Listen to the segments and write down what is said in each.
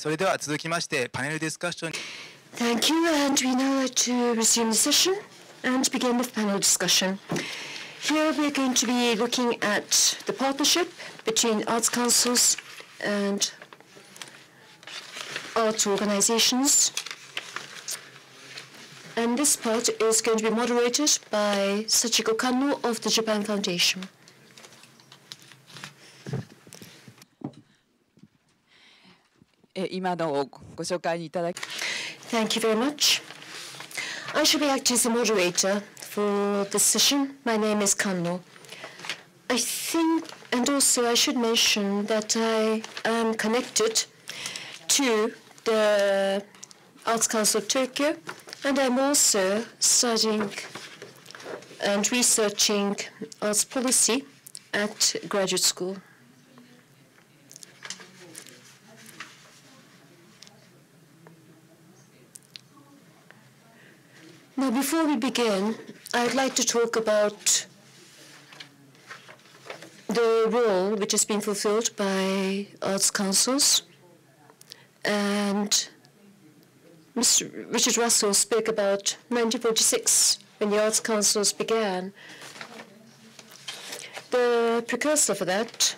それでは続きましてパネルディスカッション Thank you, and we now like to resume the session and begin the panel discussion. Here we're going to be looking at the partnership between arts councils and arts organizations. And this part is going to be moderated by Sachiko Kanno of the Japan Foundation. 今のご紹介にいただき Thank you very much. I shall be acting as a moderator for this session. My name is Kanno. I think, and also I should mention that I am connected to the Arts Council of Tokyo, and I'm also studying and researching arts policy at graduate school. Now, before we begin, I'd like to talk about the role which has been fulfilled by arts councils. And Mr. Richard Russell spoke about 1946 when the arts councils began. The precursor for that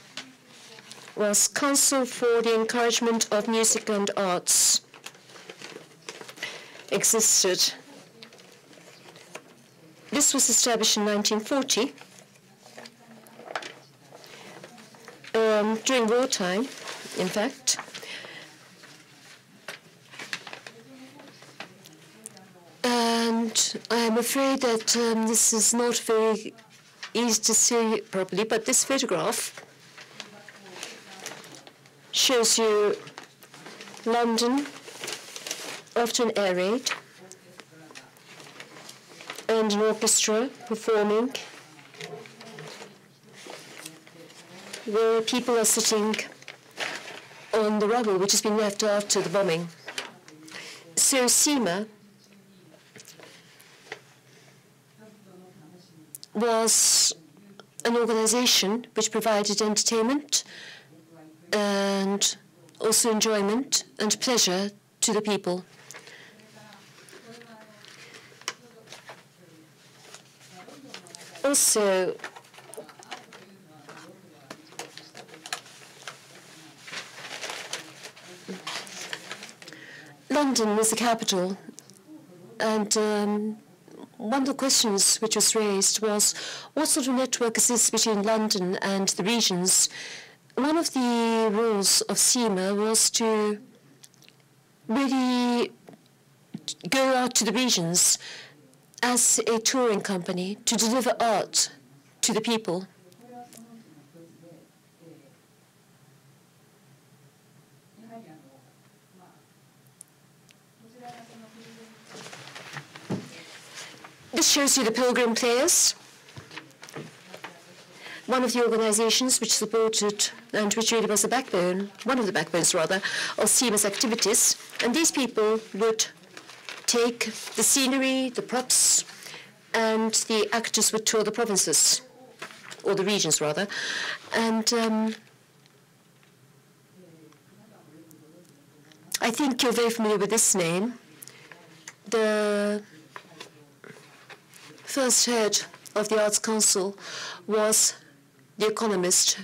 was Council for the Encouragement of Music and Arts existed this was established in 1940 um, during wartime, in fact. And I'm afraid that um, this is not very easy to see properly, but this photograph shows you London after an air raid and an orchestra performing where people are sitting on the rubble which has been left after the bombing. So CEMA was an organization which provided entertainment and also enjoyment and pleasure to the people. Also, London is the capital, and um, one of the questions which was raised was what sort of network exists between London and the regions? One of the rules of CEMA was to really go out to the regions as a touring company to deliver art to the people. This shows you the Pilgrim Players, one of the organizations which supported and which really was the backbone, one of the backbones rather, of CEMA's activities. And these people would take the scenery, the props, and the actors would tour the provinces, or the regions rather. And um, I think you're very familiar with this name. The first head of the Arts Council was the economist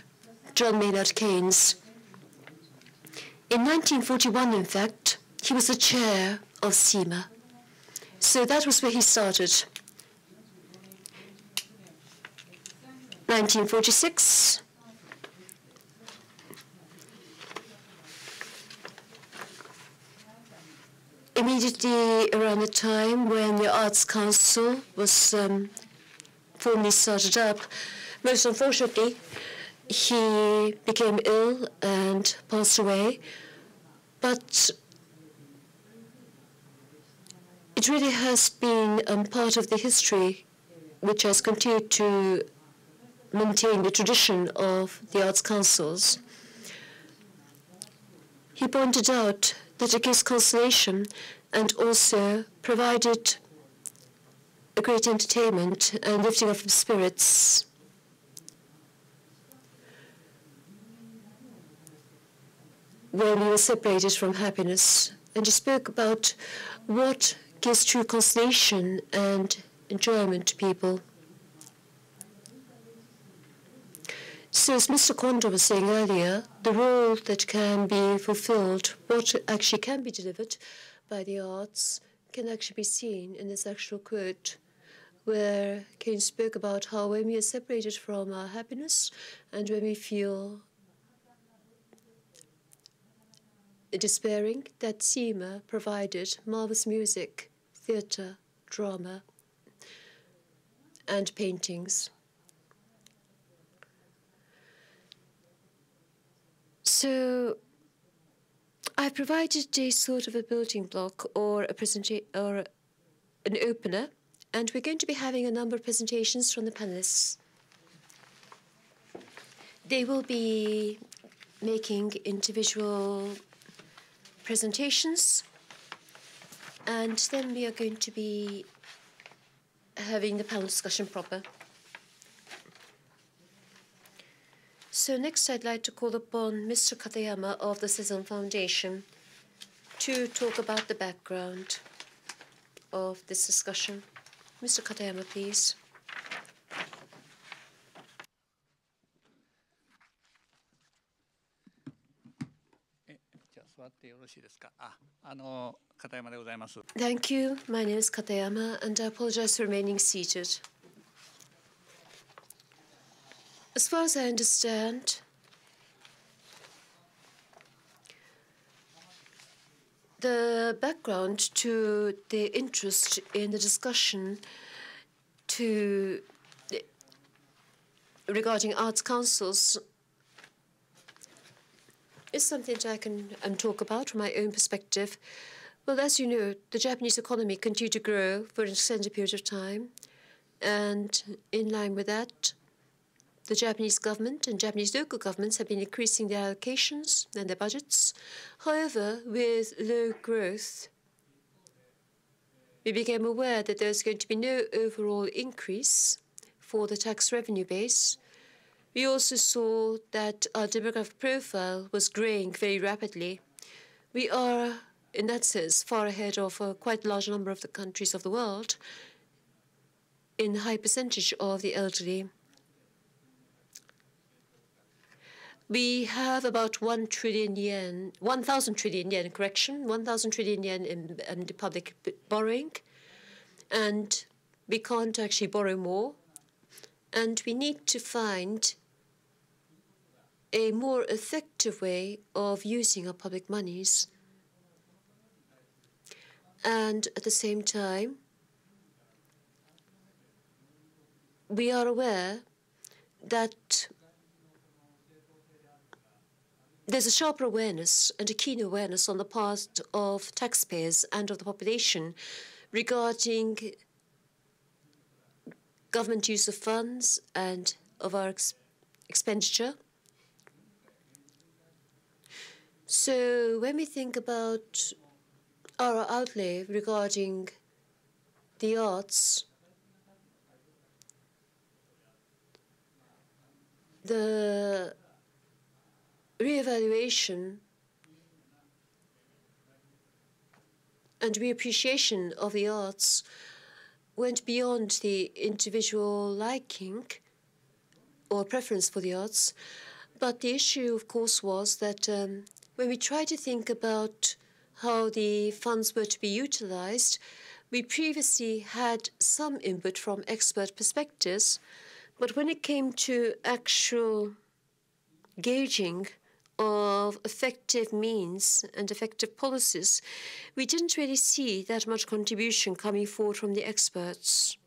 John Maynard Keynes. In 1941, in fact, he was the chair of CEMA. So that was where he started. 1946. Immediately around the time when the Arts Council was um, formally started up, most unfortunately, he became ill and passed away. But it really has been um, part of the history which has continued to maintain the tradition of the arts councils. He pointed out that it gives consolation and also provided a great entertainment and lifting up of spirits. when we were separated from happiness. And you spoke about what gives true consolation and enjoyment to people. So as Mr. Kondo was saying earlier, the role that can be fulfilled, what actually can be delivered by the arts, can actually be seen in this actual quote, where Keynes spoke about how when we are separated from our happiness and when we feel despairing, that CEMA provided marvelous music, theatre, drama, and paintings. So I've provided a sort of a building block or a presentation or an opener, and we're going to be having a number of presentations from the panelists. They will be making individual presentations, and then we are going to be having the panel discussion proper. So next I'd like to call upon Mr. Katayama of the Saison Foundation to talk about the background of this discussion. Mr. Katayama, please. Eh, じゃあ座ってよろしいですか。あ、あの片山でございます。 Thank you. My name is Katayama, and I apologize for remaining seated. As far as I understand, the background to the interest in the discussion to regarding arts councils is something that I can um, talk about from my own perspective. Well, as you know, the Japanese economy continued to grow for an extended period of time. And in line with that, the Japanese government and Japanese local governments have been increasing their allocations and their budgets. However, with low growth, we became aware that there's going to be no overall increase for the tax revenue base. We also saw that our demographic profile was growing very rapidly. We are, in that sense, far ahead of a quite large number of the countries of the world in high percentage of the elderly. We have about 1 trillion yen, 1,000 trillion yen, correction, 1,000 trillion yen in, in the public borrowing. And we can't actually borrow more. And we need to find a more effective way of using our public monies. And at the same time, we are aware that there's a sharper awareness and a keen awareness on the part of taxpayers and of the population regarding government use of funds and of our ex expenditure. So when we think about our outlay regarding the arts, the reevaluation and reappreciation of the arts went beyond the individual liking or preference for the arts. But the issue, of course, was that um, when we try to think about how the funds were to be utilized, we previously had some input from expert perspectives, but when it came to actual gauging of effective means and effective policies, we didn't really see that much contribution coming forward from the experts.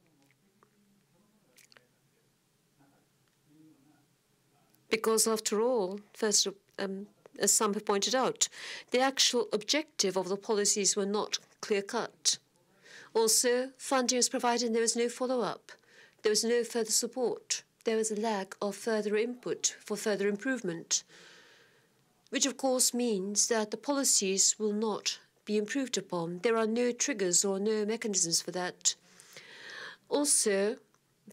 Because after all, first, um, as some have pointed out, the actual objective of the policies were not clear cut. Also, funding was provided and there was no follow up. There was no further support. There was a lack of further input for further improvement, which of course means that the policies will not be improved upon. There are no triggers or no mechanisms for that. Also,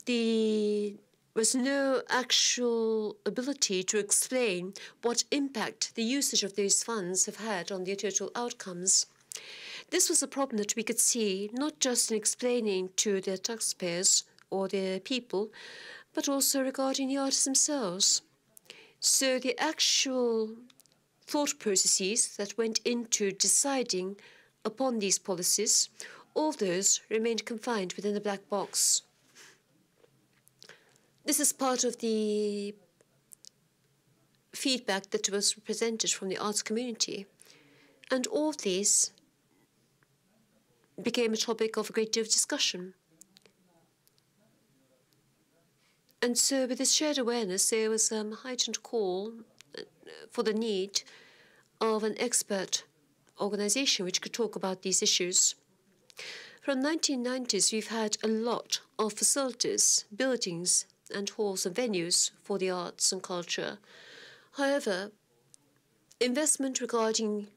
the was no actual ability to explain what impact the usage of these funds have had on the total outcomes. This was a problem that we could see not just in explaining to the taxpayers or the people, but also regarding the artists themselves. So the actual thought processes that went into deciding upon these policies, all those remained confined within the black box. This is part of the feedback that was presented from the arts community. And all these became a topic of a great deal of discussion. And so, with this shared awareness, there was a um, heightened call uh, for the need of an expert organization which could talk about these issues. From 1990s, we've had a lot of facilities, buildings, and halls and venues for the arts and culture. However, investment regarding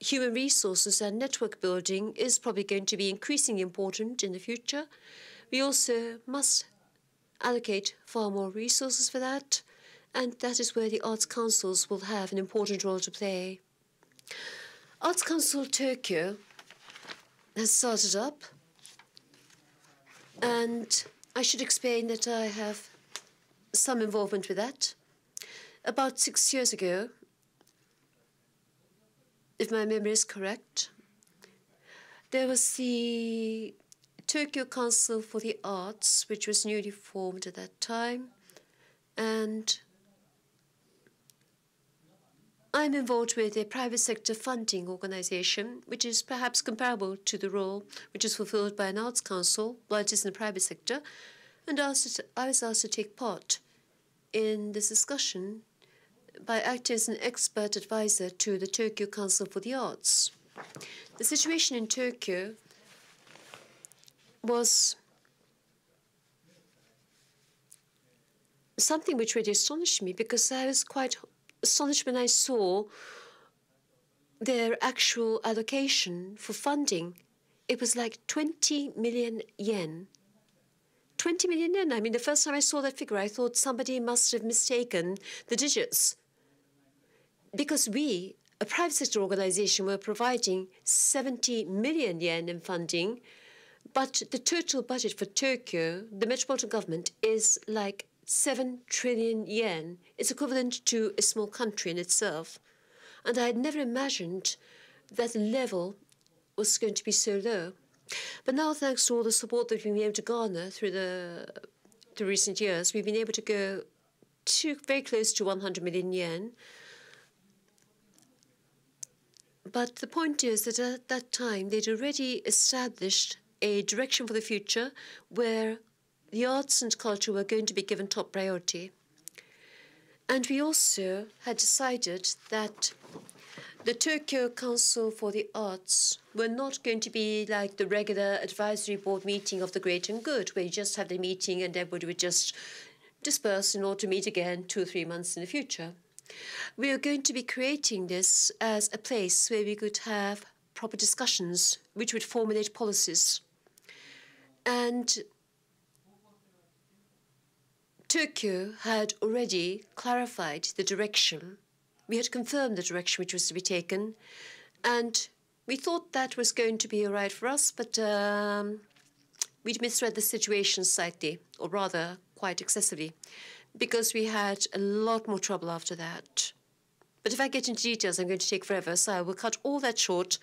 human resources and network building is probably going to be increasingly important in the future. We also must allocate far more resources for that, and that is where the arts councils will have an important role to play. Arts Council Tokyo has started up, and I should explain that I have some involvement with that. About six years ago, if my memory is correct, there was the Tokyo Council for the Arts, which was newly formed at that time, and I'm involved with a private sector funding organization, which is perhaps comparable to the role which is fulfilled by an arts council, while it is in the private sector. And I was asked to take part in this discussion by acting as an expert advisor to the Tokyo Council for the Arts. The situation in Tokyo was something which really astonished me because I was quite astonished when I saw their actual allocation for funding. It was like 20 million yen. 20 million yen. I mean, the first time I saw that figure, I thought somebody must have mistaken the digits. Because we, a private sector organization, were providing 70 million yen in funding, but the total budget for Tokyo, the metropolitan government, is like 7 trillion yen. is equivalent to a small country in itself. And I had never imagined that the level was going to be so low. But now, thanks to all the support that we've been able to garner through the, the recent years, we've been able to go to very close to 100 million yen. But the point is that at that time, they'd already established a direction for the future where the arts and culture were going to be given top priority. And we also had decided that the Tokyo Council for the Arts were not going to be like the regular advisory board meeting of the great and good, where you just have the meeting and everybody would just disperse in order to meet again two or three months in the future. We are going to be creating this as a place where we could have proper discussions which would formulate policies. And Tokyo had already clarified the direction. We had confirmed the direction which was to be taken, and we thought that was going to be all right for us, but um, we'd misread the situation slightly, or rather, quite excessively, because we had a lot more trouble after that. But if I get into details, I'm going to take forever, so I will cut all that short.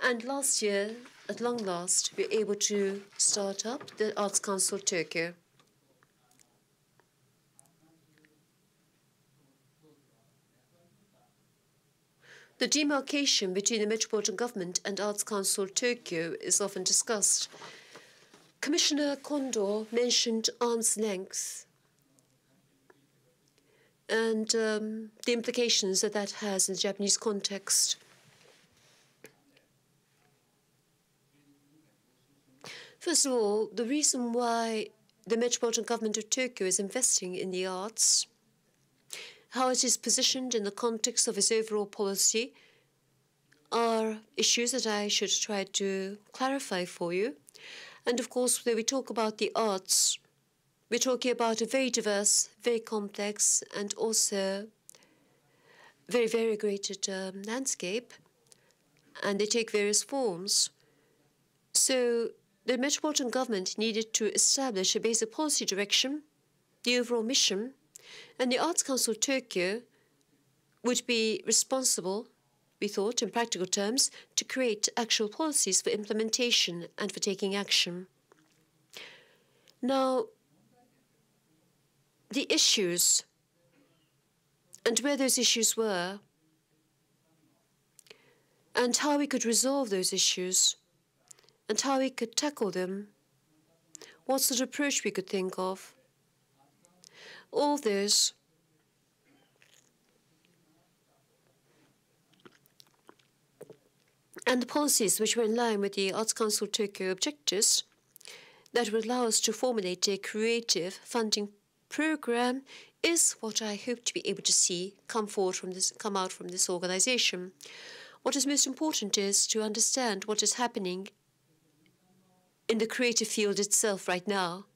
And last year, at long last, we were able to start up the Arts Council Tokyo. The demarcation between the Metropolitan Government and Arts Council Tokyo is often discussed. Commissioner Kondo mentioned arm's length and um, the implications that that has in the Japanese context. First of all, the reason why the Metropolitan Government of Tokyo is investing in the arts how it is positioned in the context of its overall policy are issues that I should try to clarify for you. And of course, when we talk about the arts we're talking about a very diverse, very complex, and also very variegated um, landscape, and they take various forms. So the Metropolitan Government needed to establish a basic policy direction, the overall mission, and the Arts Council of Tokyo would be responsible, we thought, in practical terms, to create actual policies for implementation and for taking action. Now, the issues and where those issues were and how we could resolve those issues and how we could tackle them, what sort of approach we could think of. All this and the policies which were in line with the Arts Council Tokyo objectives that would allow us to formulate a creative funding program is what I hope to be able to see come forward from this come out from this organization. What is most important is to understand what is happening in the creative field itself right now.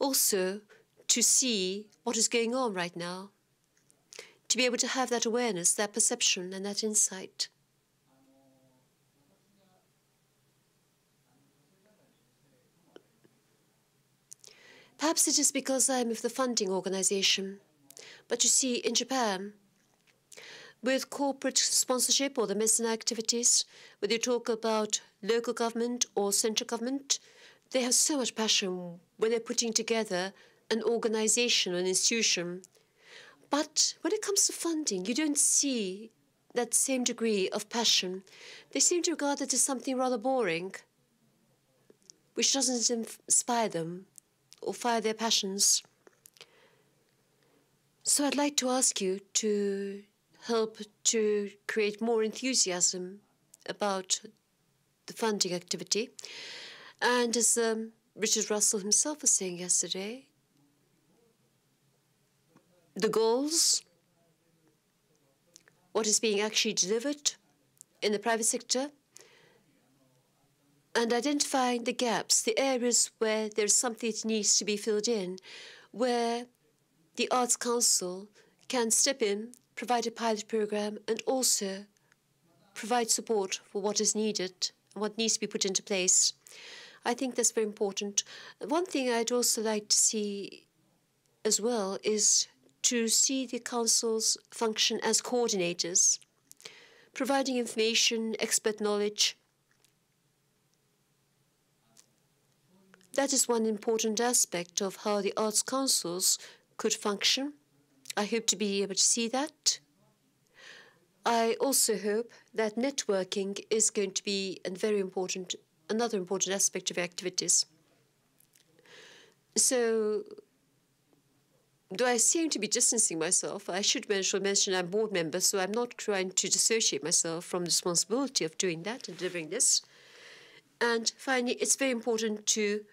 Also, to see what is going on right now. To be able to have that awareness, that perception, and that insight. Perhaps it is because I am of the funding organization. But you see, in Japan, with corporate sponsorship or the mecenate activities, whether you talk about local government or central government, they have so much passion when they're putting together an organization, an institution. But when it comes to funding, you don't see that same degree of passion. They seem to regard it as something rather boring, which doesn't inspire them or fire their passions. So I'd like to ask you to help to create more enthusiasm about the funding activity. And as um, Richard Russell himself was saying yesterday, the goals, what is being actually delivered in the private sector, and identifying the gaps, the areas where there's something that needs to be filled in, where the Arts Council can step in, provide a pilot program, and also provide support for what is needed and what needs to be put into place. I think that's very important. One thing I'd also like to see as well is to see the councils function as coordinators, providing information, expert knowledge, That is one important aspect of how the arts councils could function. I hope to be able to see that. I also hope that networking is going to be a very important, another important aspect of activities. So, do I seem to be distancing myself? I should mention, mention I'm board member, so I'm not trying to dissociate myself from the responsibility of doing that and delivering this. And finally, it's very important to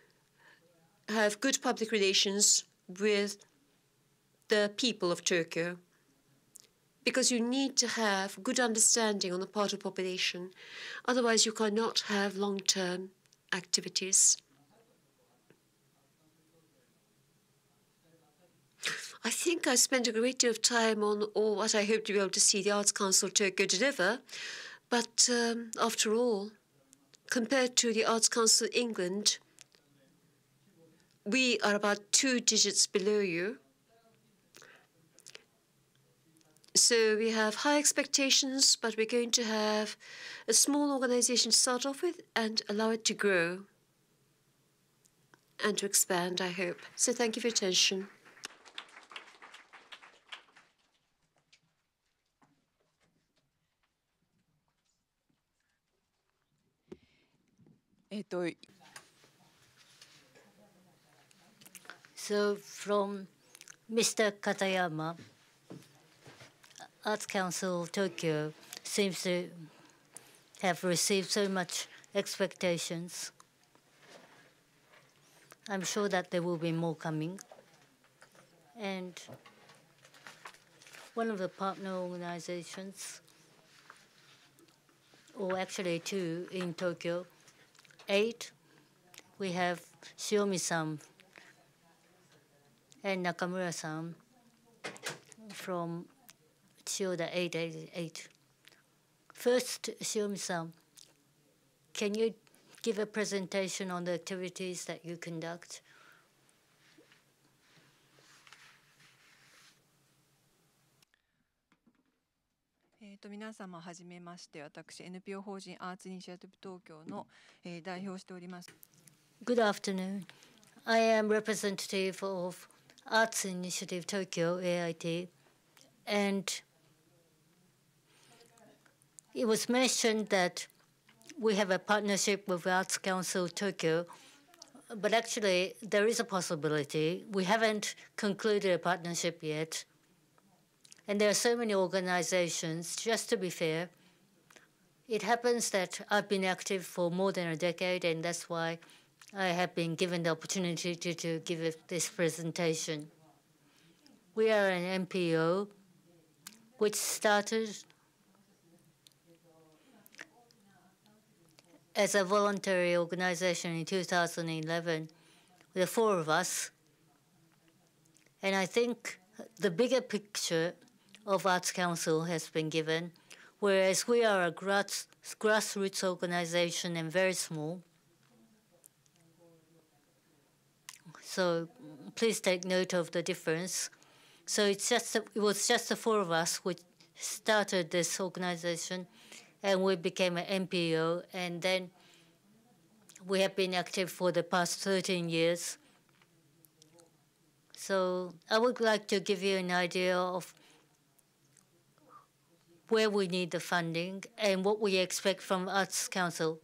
have good public relations with the people of Tokyo because you need to have good understanding on the part of the population. Otherwise, you cannot have long-term activities. I think I spent a great deal of time on all what I hope to be able to see the Arts Council Tokyo deliver, but um, after all, compared to the Arts Council England, we are about two digits below you. So we have high expectations, but we're going to have a small organization to start off with and allow it to grow and to expand, I hope. So thank you for your attention. So from Mr. Katayama, Arts Council Tokyo seems to have received so much expectations. I'm sure that there will be more coming. And one of the partner organizations, or actually two in Tokyo, eight, we have Shiomi-san and Nakamura-san from Chiyoda 888. First, Shiomi-san, can you give a presentation on the activities that you conduct? と皆様はじめまして私 NPO 法人アーツイニシアティブ東京の、えー、代表しております。Good afternoon. I am representative of Arts Initiative Tokyo AIT and it was mentioned that we have a partnership with Arts Council Tokyo but actually there is a possibility we haven't concluded a partnership yet and there are so many organizations, just to be fair. It happens that I've been active for more than a decade, and that's why I have been given the opportunity to, to give this presentation. We are an NPO which started as a voluntary organization in 2011, the four of us. And I think the bigger picture of Arts Council has been given, whereas we are a grass, grassroots organization and very small. So please take note of the difference. So it's just it was just the four of us which started this organization, and we became an NPO, and then we have been active for the past 13 years. So I would like to give you an idea of where we need the funding and what we expect from Arts Council.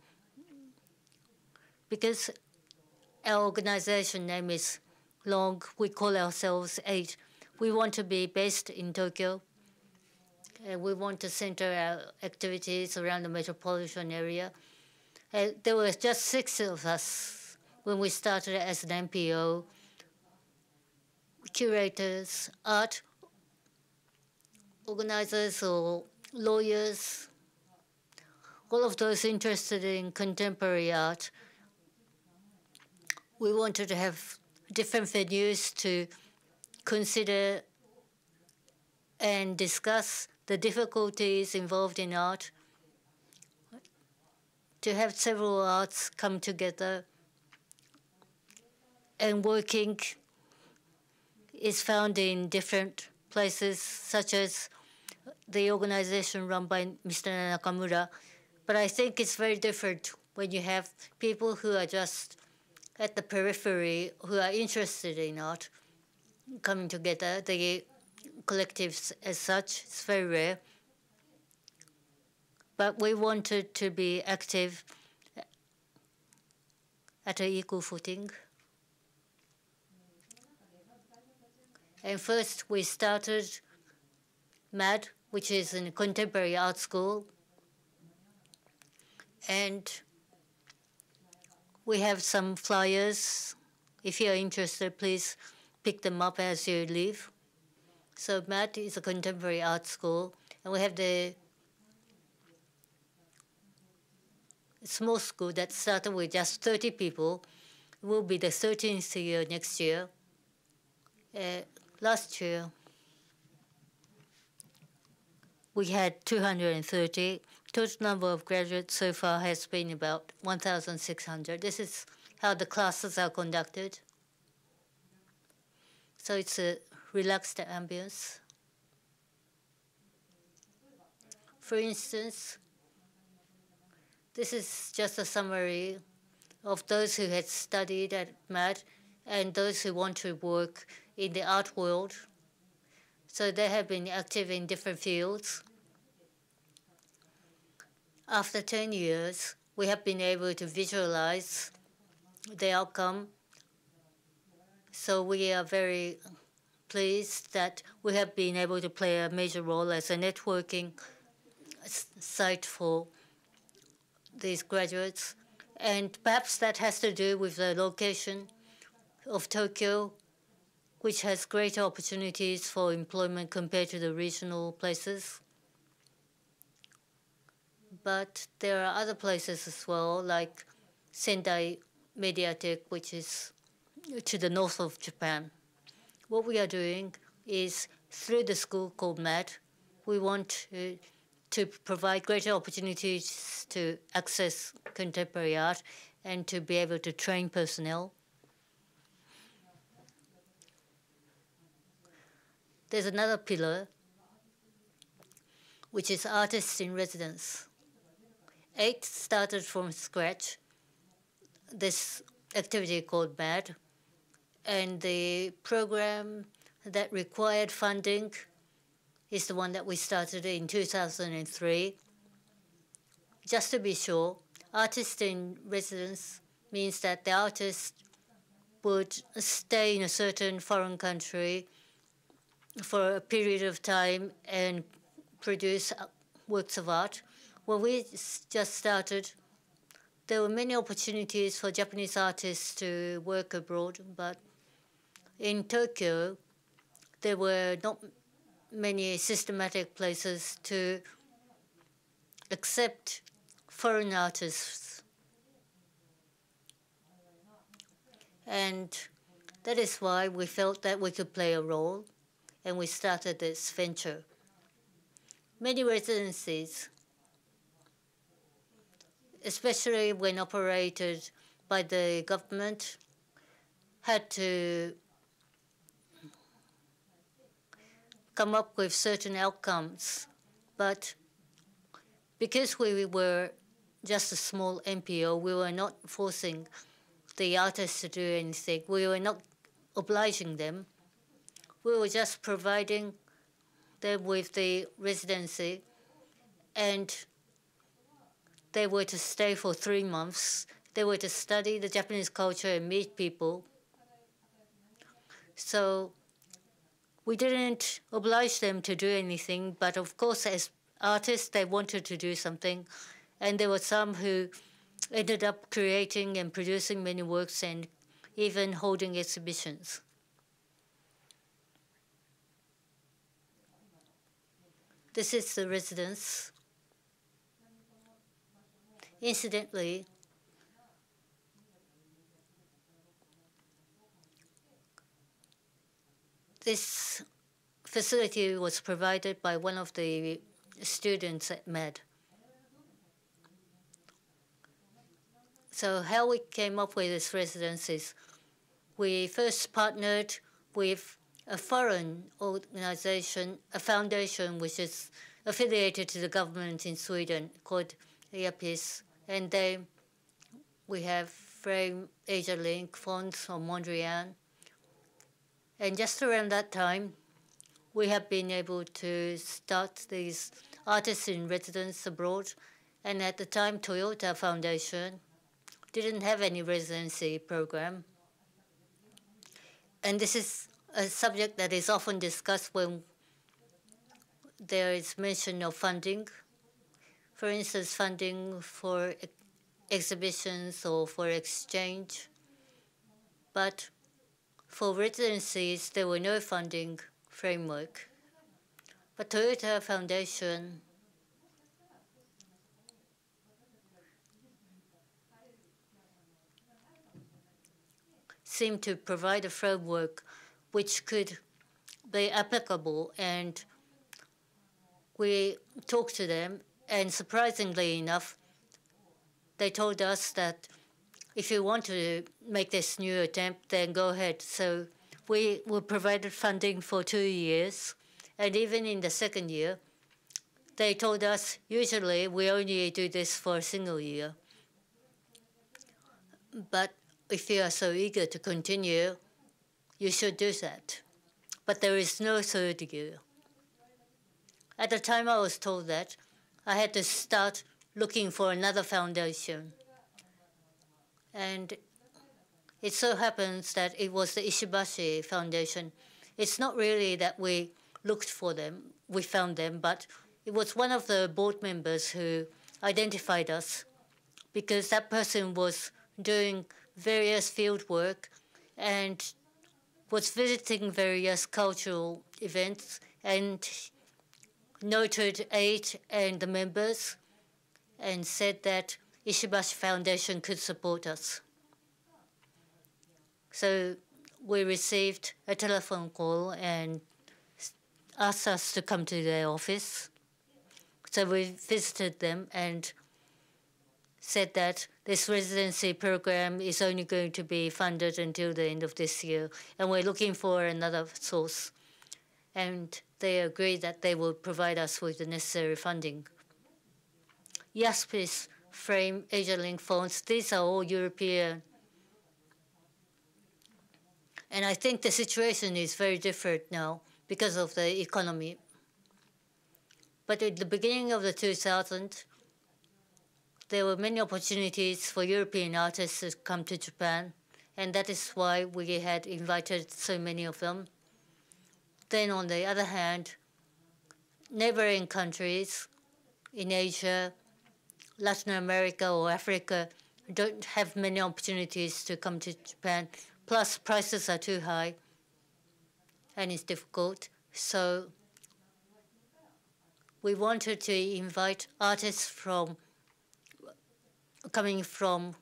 Because our organization name is long, we call ourselves AIT. We want to be based in Tokyo. And we want to center our activities around the metropolitan area. And there were just six of us when we started as an NPO. Curators, art organizers, or lawyers, all of those interested in contemporary art. We wanted to have different venues to consider and discuss the difficulties involved in art, to have several arts come together and working is found in different places such as the organization run by Mr. Nakamura. But I think it's very different when you have people who are just at the periphery who are interested in art coming together. The collectives as such, it's very rare. But we wanted to be active at an equal footing. And first we started MAD, which is a contemporary art school. And we have some flyers. If you're interested, please pick them up as you leave. So MAD is a contemporary art school, and we have the small school that started with just 30 people. It will be the 13th year next year. Uh, last year, we had 230. Total number of graduates so far has been about 1,600. This is how the classes are conducted. So it's a relaxed ambience. For instance, this is just a summary of those who had studied at MAD and those who want to work in the art world. So they have been active in different fields. After 10 years, we have been able to visualize the outcome. So we are very pleased that we have been able to play a major role as a networking site for these graduates. And perhaps that has to do with the location of Tokyo, which has greater opportunities for employment compared to the regional places but there are other places as well, like Sendai Mediatheque, which is to the north of Japan. what we are doing is through the school called MAD, we want to provide greater opportunities to access contemporary art and to be able to train personnel. There's another pillar, which is artists in residence. AIT started from scratch this activity called MAD, and the program that required funding is the one that we started in 2003. Just to be sure, artist in residence means that the artist would stay in a certain foreign country for a period of time and produce works of art. When we just started, there were many opportunities for Japanese artists to work abroad, but in Tokyo, there were not many systematic places to accept foreign artists. And that is why we felt that we could play a role, and we started this venture. Many residencies, especially when operated by the government, had to come up with certain outcomes. But because we were just a small NPO, we were not forcing the artists to do anything. We were not obliging them. We were just providing them with the residency, and they were to stay for three months. They were to study the Japanese culture and meet people. So we didn't oblige them to do anything, but of course, as artists, they wanted to do something. And there were some who ended up creating and producing many works and even holding exhibitions. This is the residence. Incidentally, this facility was provided by one of the students at MAD. So how we came up with this residence is we first partnered with a foreign organization, a foundation which is affiliated to the government in Sweden called IASPIS, and they we have Frame Asia Link, Fonds or Mondriaan, and just around that time, we have been able to start these artists in residence abroad. And at the time, Toyota Foundation didn't have any residency program. And this is a subject that is often discussed when there is mention of funding. For instance, funding for exhibitions or for exchange. But for residencies, there were no funding framework. But Toyota Foundation seemed to provide a framework which could be applicable and we talked to them and surprisingly enough they told us that if you want to make this new attempt, then go ahead. So we were provided funding for two years. And even in the second year, they told us usually we only do this for a single year. But if you are so eager to continue, you should do that. But there is no third year. At the time I was told that, I had to start looking for another foundation. And it so happens that it was the Ishibashi Foundation. It's not really that we looked for them, we found them, but it was one of the board members who identified us because that person was doing various field work and was visiting various cultural events and noted AIT and the members and said that Ishibashi Foundation could support us. So we received a telephone call and asked us to come to their office. So we visited them and said that this residency program is only going to be funded until the end of this year, and we're looking for another source. And they agreed that they will provide us with the necessary funding. IASPIS frame AsiaLink phones, these are all European. And I think the situation is very different now because of the economy. But at the beginning of the 2000s, there were many opportunities for European artists to come to Japan, and that is why we had invited so many of them. Then, on the other hand, neighboring countries in Asia, Latin America, or Africa don't have many opportunities to come to Japan. Plus, prices are too high, and it's difficult. So, we wanted to invite artists from coming from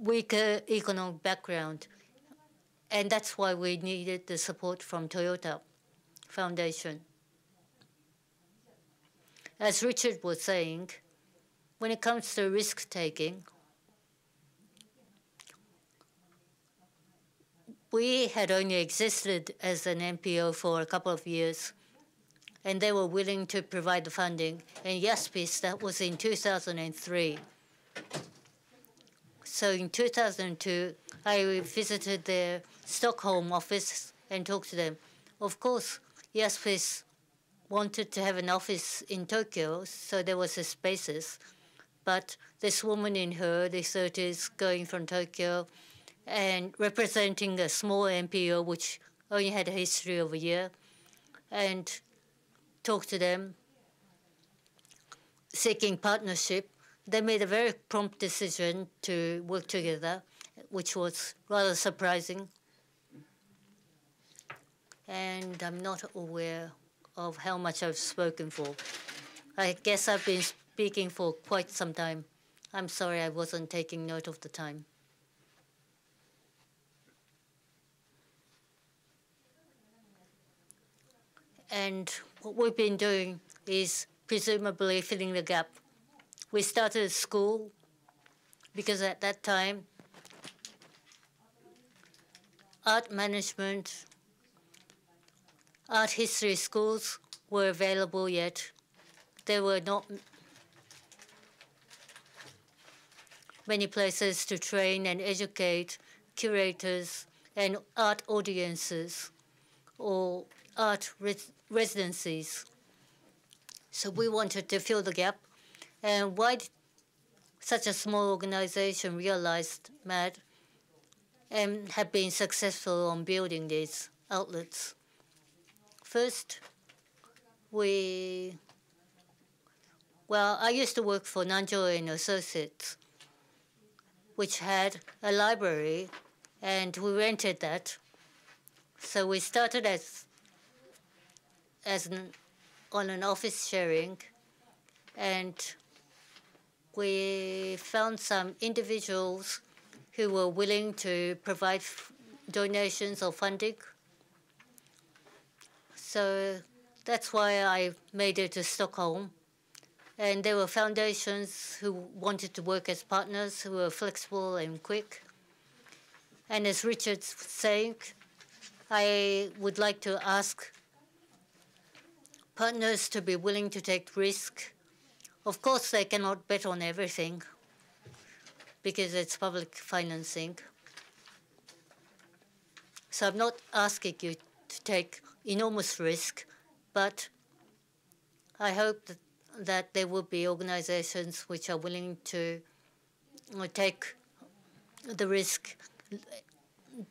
weaker economic background. And that's why we needed the support from Toyota Foundation. As Richard was saying, when it comes to risk taking, we had only existed as an NPO for a couple of years, and they were willing to provide the funding. And IASPIS, that was in 2003. So in 2002, I visited their Stockholm office and talked to them. Of course, IASPIS wanted to have an office in Tokyo, so there was a spaces. But this woman in her early 30s going from Tokyo and representing a small NPO which only had a history of a year and talked to them seeking partnership they made a very prompt decision to work together, which was rather surprising. And I'm not aware of how much I've spoken for. I guess I've been speaking for quite some time. I'm sorry I wasn't taking note of the time. And what we've been doing is presumably filling the gap we started a school because at that time, art management, art history schools were available yet. There were not many places to train and educate curators and art audiences or art res residencies. So we wanted to fill the gap and why did such a small organization realized MAD and have been successful on building these outlets? First, we well, I used to work for Nanjo and Associates, which had a library, and we rented that. So we started as as an, on an office sharing, and we found some individuals who were willing to provide donations or funding. So that's why I made it to Stockholm. And there were foundations who wanted to work as partners who were flexible and quick. And as Richard's saying, I would like to ask partners to be willing to take risk of course, they cannot bet on everything because it's public financing. So I'm not asking you to take enormous risk, but I hope that, that there will be organizations which are willing to uh, take the risk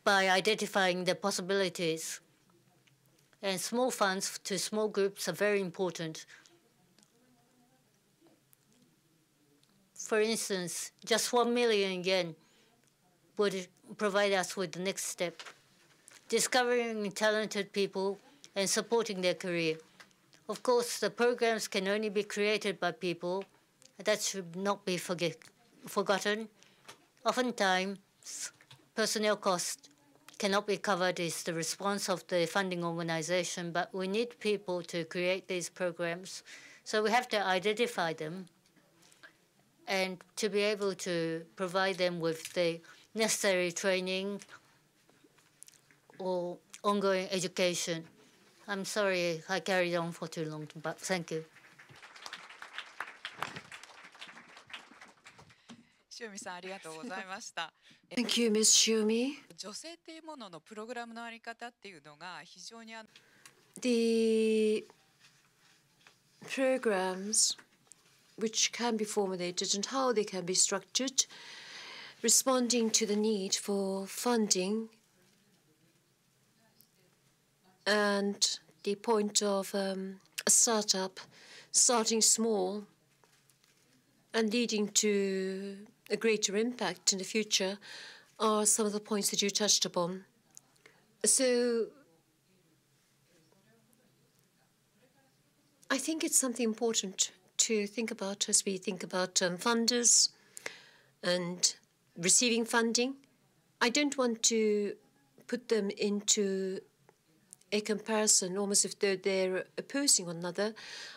by identifying the possibilities. And small funds to small groups are very important For instance, just 1 million yen would provide us with the next step, discovering talented people and supporting their career. Of course, the programs can only be created by people. That should not be forget, forgotten. Oftentimes, personnel cost cannot be covered is the response of the funding organization, but we need people to create these programs. So we have to identify them and to be able to provide them with the necessary training or ongoing education. I'm sorry I carried on for too long, but thank you. Thank you, Ms. Shiomi. The programs which can be formulated and how they can be structured, responding to the need for funding and the point of um, a startup starting small and leading to a greater impact in the future are some of the points that you touched upon. So I think it's something important to think about as we think about um, funders and receiving funding. I don't want to put them into a comparison almost if they're opposing one another.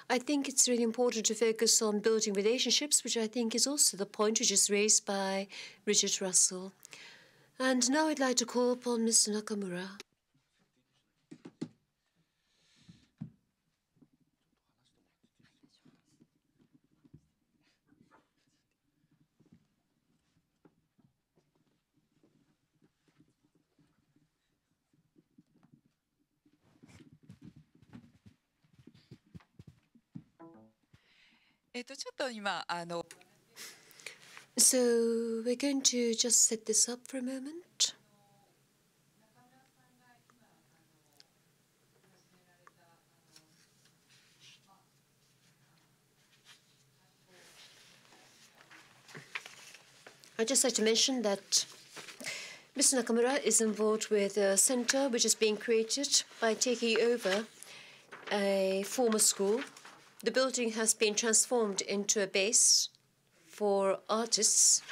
I think it's really important to focus on building relationships, which I think is also the point which is raised by Richard Russell. And now I'd like to call upon Mr. Nakamura. So we're going to just set this up for a moment. I'd just like to mention that Mr. Nakamura is involved with a center which is being created by taking over a former school. The building has been transformed into a base for artists.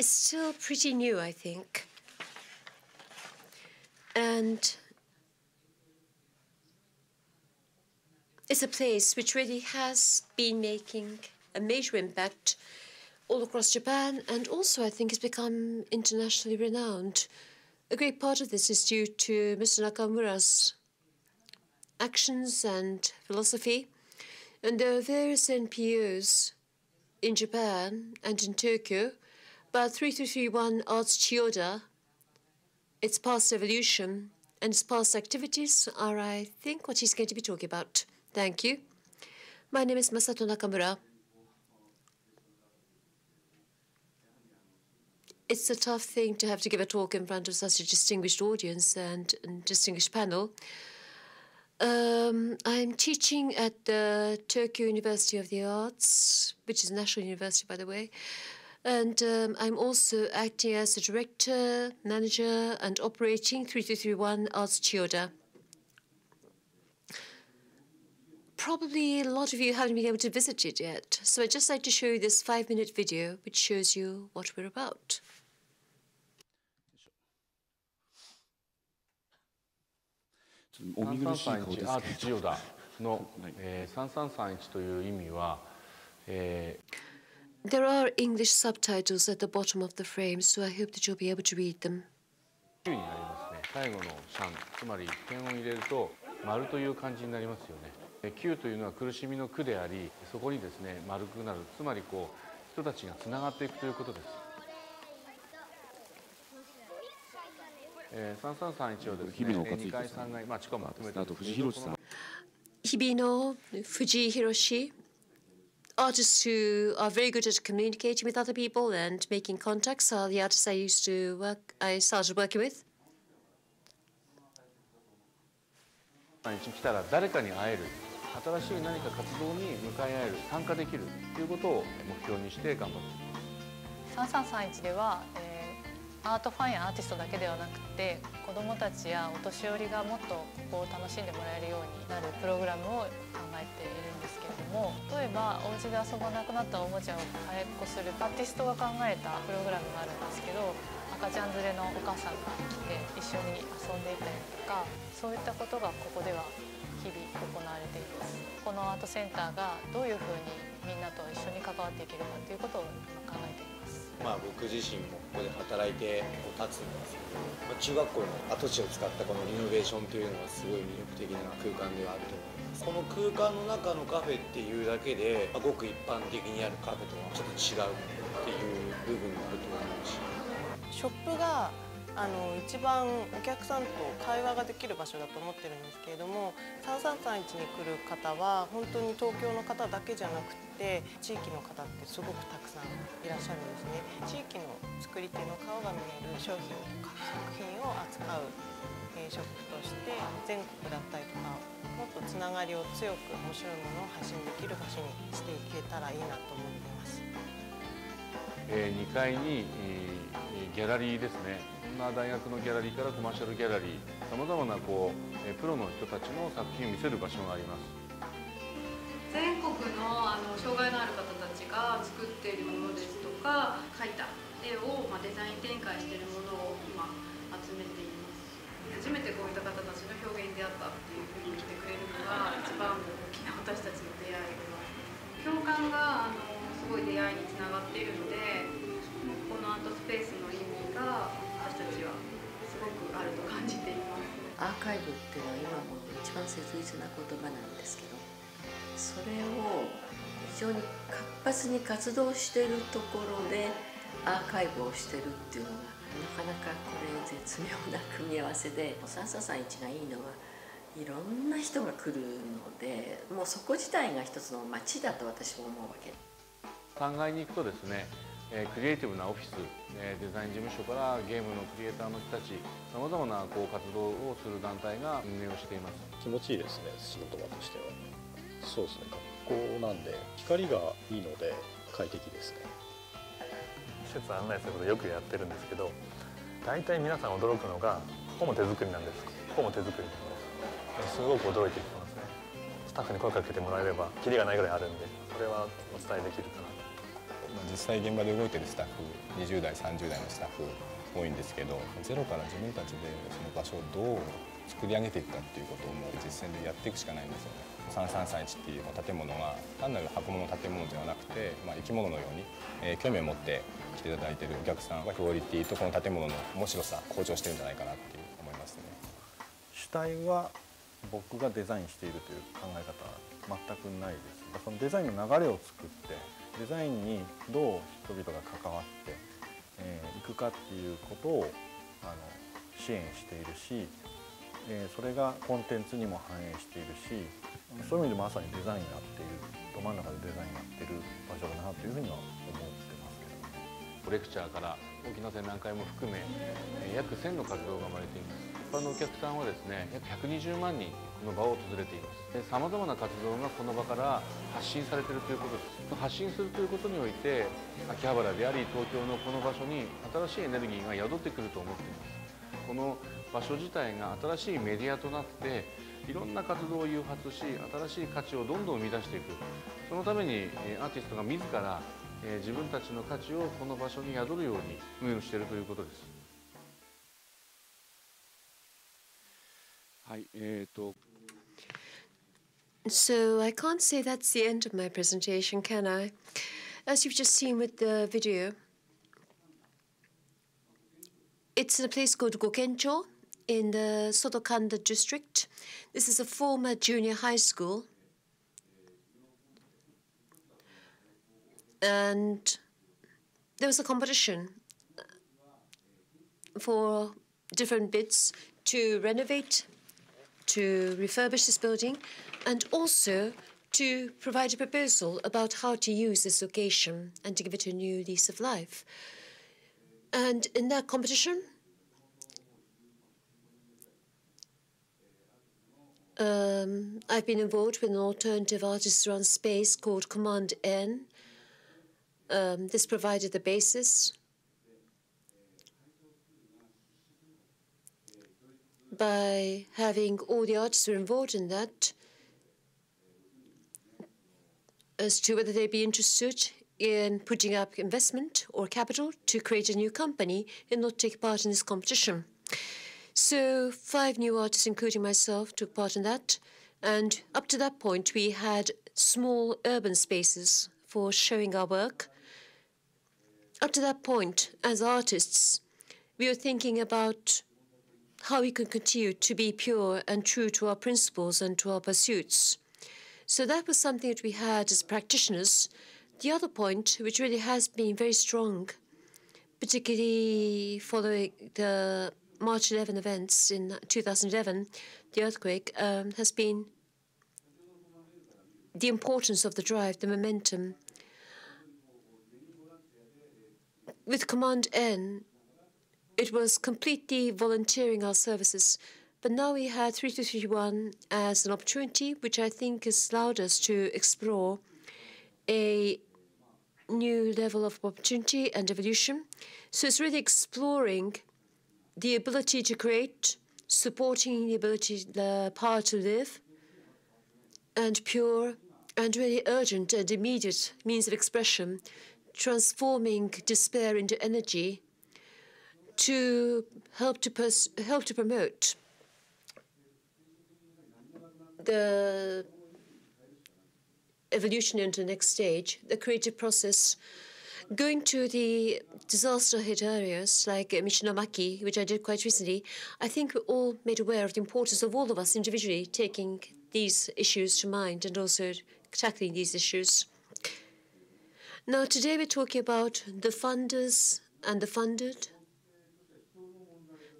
It's still pretty new, I think. And it's a place which really has been making a major impact all across Japan and also I think has become internationally renowned. A great part of this is due to Mr. Nakamura's actions and philosophy. And there are various NPOs in Japan and in Tokyo, but 3331 Arts Chiyoda, its past evolution and its past activities are, I think, what he's going to be talking about. Thank you. My name is Masato Nakamura. It's a tough thing to have to give a talk in front of such a distinguished audience and, and distinguished panel. Um, I'm teaching at the Tokyo University of the Arts, which is a national university, by the way. And um, I'm also acting as a director, manager, and operating 3331 Arts Chiyoda. Probably a lot of you haven't been able to visit it yet, so I'd just like to show you this five minute video which shows you what we're about. お見苦しい顔ですけれどアーツ千代田の、えー、3331という意味は、え There are English subtitles at the bottom of the frame, so I hope that you'll be able to read them. ー、9になりますね。最後のシャンつまり点を入れると丸という漢字になりますよね。えー9というのは苦しみの苦でありそこにですね丸くなる。つまりこう人たちがつながっていくということですえー、3331をですね、日々の勝2階3階、まあ、地下も含めてあと藤広さん Hibino, Fuji Hiroshi, artists who are very good at communicating with other people and making contacts are the artists I used to work, I started working with. 毎日来たら誰かに会える新しい何か活動に向かい合える参加できるということを目標にして頑張っています3331では、えーアートファンやアーティストだけではなくて子どもたちやお年寄りがもっとここを楽しんでもらえるようになるプログラムを考えているんですけれども例えばお家で遊ばなくなったおもちゃを買いっこするアーティストが考えたプログラムがあるんですけど赤ちゃん連れのお母さんが来て一緒に遊んでいたりとかそういったことがここでは日々行われています。このアートセンターがどういうふうにみんなと一緒に関わっていけるかということを考えています。まあ僕自身もここで働いて立つんですけど、まあ、中学校の跡地を使ったこのリノベーションというのがすごい魅力的な空間ではあると思います。この空間の中のカフェっていうだけで、まあ、ごく一般的にあるカフェとはちょっと違うっていう部分もあると思うし。ショップがあの一番お客さんと会話ができる場所だと思ってるんですけれども3331に来る方は本当に東京の方だけじゃなくて地域の方ってすごくたくさんいらっしゃるんですね地域の作り手の顔が見える商品とか作品を扱うショップとして全国だったりとかもっとつながりを強く面白いものを発信できる場所にしていけたらいいなと思っています。えー、2階に、えー、ギャラリーですね。な大学のギャラリーからコマーシャルギャラリー。さまざまなこうプロの人たちの作品を見せる場所があります。全国のあの障害のある方たちが作っているものですとか描いた絵を、まあ、デザイン展開しているものを今集めています。初めてこういった方たちの表現に出会ったっていうふうに来てくれるのが一番大きな私たちの出会いでは共感があのすごい出会いにつながっているのでこのアートスペースの意味が私たちはすごくあると感じています。アーカイブっていうのは今も一番切実な言葉なんですけどそれを非常に活発に活動してるところでアーカイブをしてるっていうのがなかなかこれ絶妙な組み合わせで3331がいいのはいろんな人が来るのでもうそこ自体が一つの街だと私も思うわけ。3階に行くとですねクリエイティブなオフィスデザイン事務所からゲームのクリエイターの人たちさまざまなこう活動をする団体が運営をしています。気持ちいいですね仕事場としては。そうですね学校なんで光がいいので快適ですね。施設案内することよくやってるんですけど大体皆さん驚くのがここも手作りなんです。ここも手作りなんです。すごく驚いていきますね。スタッフに声かけてもらえればキリがないぐらいあるんでそれはお伝えできるかな実際現場で動いてるスタッフ20代30代のスタッフ多いんですけどゼロから自分たちでその場所をどう作り上げていくかっていうことをもう実践でやっていくしかないんですよね。3331っていう建物が単なる箱物の建物ではなくて、まあ、生き物のように、えー、興味を持って来ていただいてるお客さんはクオリティとこの建物の面白さ向上してるんじゃないかなっていう思いますね。主体は僕がデザインしているという考え方は全くないです。そのデザインの流れを作ってデザインにどう人々が関わってい、えー、くかっていうことをあの支援しているし、えー、それがコンテンツにも反映しているしそういう意味でまさにデザインになっているど真ん中でデザインになってる場所だなというふうには思ってますけどね。レクチャーから大きな展覧会も含め約1000の活動が生まれています。一般のお客さんはですね約120万人この場を訪れています。さまざまな活動がこの場から発信されているということです。発信するということにおいて秋葉原であり東京のこの場所に新しいエネルギーが宿ってくると思っています。この場所自体が新しいメディアとなっていろんな活動を誘発し新しい価値をどんどん生み出していく。そのためにアーティストが自ら自分たちの価値をこの場所に宿るように運営をしているということです。はい、えーと So I can't say that's the end of my presentation, can I? As you've just seen with the video, it's in a place called Gokencho in the Sotokanda district. This is a former junior high school. And there was a competition for different bids to renovate, to refurbish this building, and also to provide a proposal about how to use this location and to give it a new lease of life. And in that competition, um, I've been involved with an alternative artist run space called Command N. Um, this provided the basis by having all the artists who are involved in that as to whether they'd be interested in putting up investment or capital to create a new company and not take part in this competition. So five new artists, including myself, took part in that. And up to that point, we had small urban spaces for showing our work. Up to that point, as artists, we were thinking about how we could continue to be pure and true to our principles and to our pursuits. So that was something that we had as practitioners. The other point, which really has been very strong, particularly following the March 11 events in 2011, the earthquake, um, has been the importance of the drive, the momentum. With Command N, it was completely volunteering our services. But now we had 3331 as an opportunity, which I think has allowed us to explore a new level of opportunity and evolution. So it's really exploring the ability to create, supporting the ability, the power to live, and pure and really urgent and immediate means of expression, transforming despair into energy to help to help to promote the evolution into the next stage, the creative process. Going to the disaster hit areas like Ishinomaki, which I did quite recently, I think we're all made aware of the importance of all of us individually taking these issues to mind and also tackling these issues. Now, today we're talking about the funders and the funded.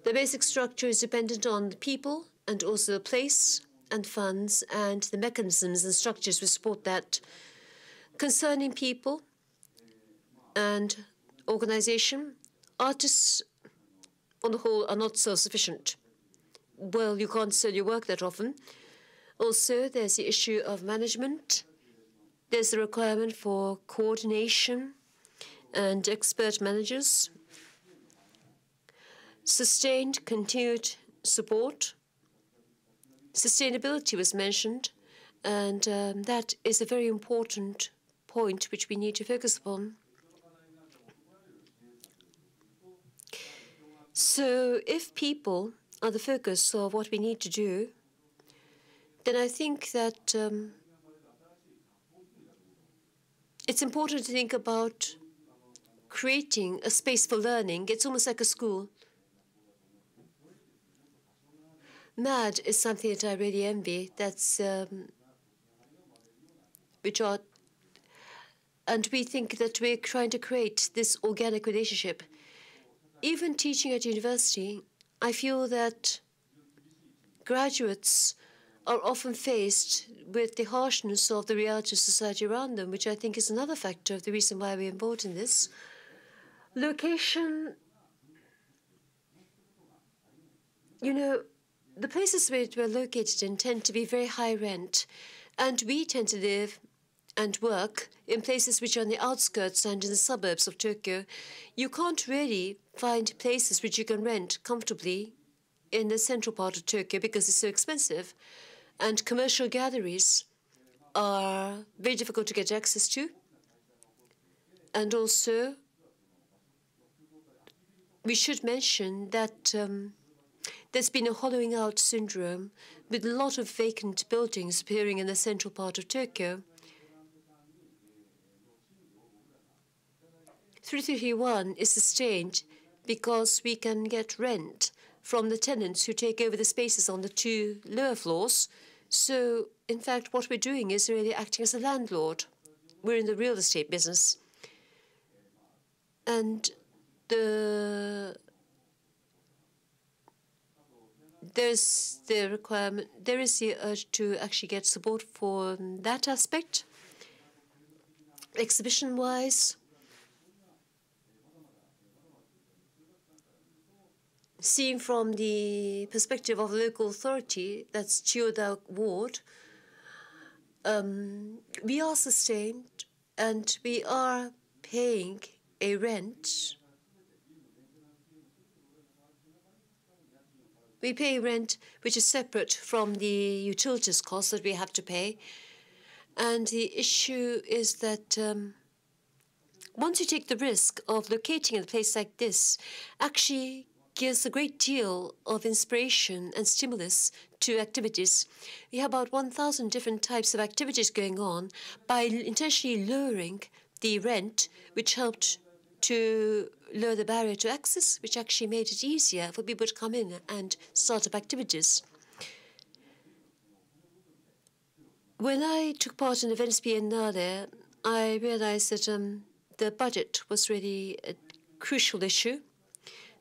The basic structure is dependent on the people and also the place and funds and the mechanisms and structures which support that. Concerning people and organization, artists on the whole are not self-sufficient. Well, you can't sell your work that often. Also, there's the issue of management. There's a requirement for coordination and expert managers. Sustained, continued support Sustainability was mentioned, and um, that is a very important point which we need to focus upon. So, if people are the focus of what we need to do, then I think that um, it's important to think about creating a space for learning. It's almost like a school. MAD is something that I really envy. That's um, which are, and we think that we're trying to create this organic relationship. Even teaching at university, I feel that graduates are often faced with the harshness of the reality of society around them, which I think is another factor of the reason why we're involved in this. Location, you know, the places where we're located in tend to be very high rent, and we tend to live and work in places which are on the outskirts and in the suburbs of Tokyo. You can't really find places which you can rent comfortably in the central part of Tokyo because it's so expensive, and commercial galleries are very difficult to get access to. And also, we should mention that. Um, there's been a hollowing out syndrome with a lot of vacant buildings appearing in the central part of Tokyo. 331 is sustained because we can get rent from the tenants who take over the spaces on the two lower floors. So, in fact, what we're doing is really acting as a landlord. We're in the real estate business. And the there's the requirement, there is the urge to actually get support for that aspect. Exhibition wise, seen from the perspective of local authority, that's Chiyoda Ward, um, we are sustained and we are paying a rent We pay rent which is separate from the utilities costs that we have to pay. And the issue is that um, once you take the risk of locating in a place like this, actually gives a great deal of inspiration and stimulus to activities. We have about 1,000 different types of activities going on by intentionally lowering the rent, which helped to lower the barrier to access, which actually made it easier for people to come in and start up activities. When I took part in the Venice Biennale, I realized that um, the budget was really a crucial issue.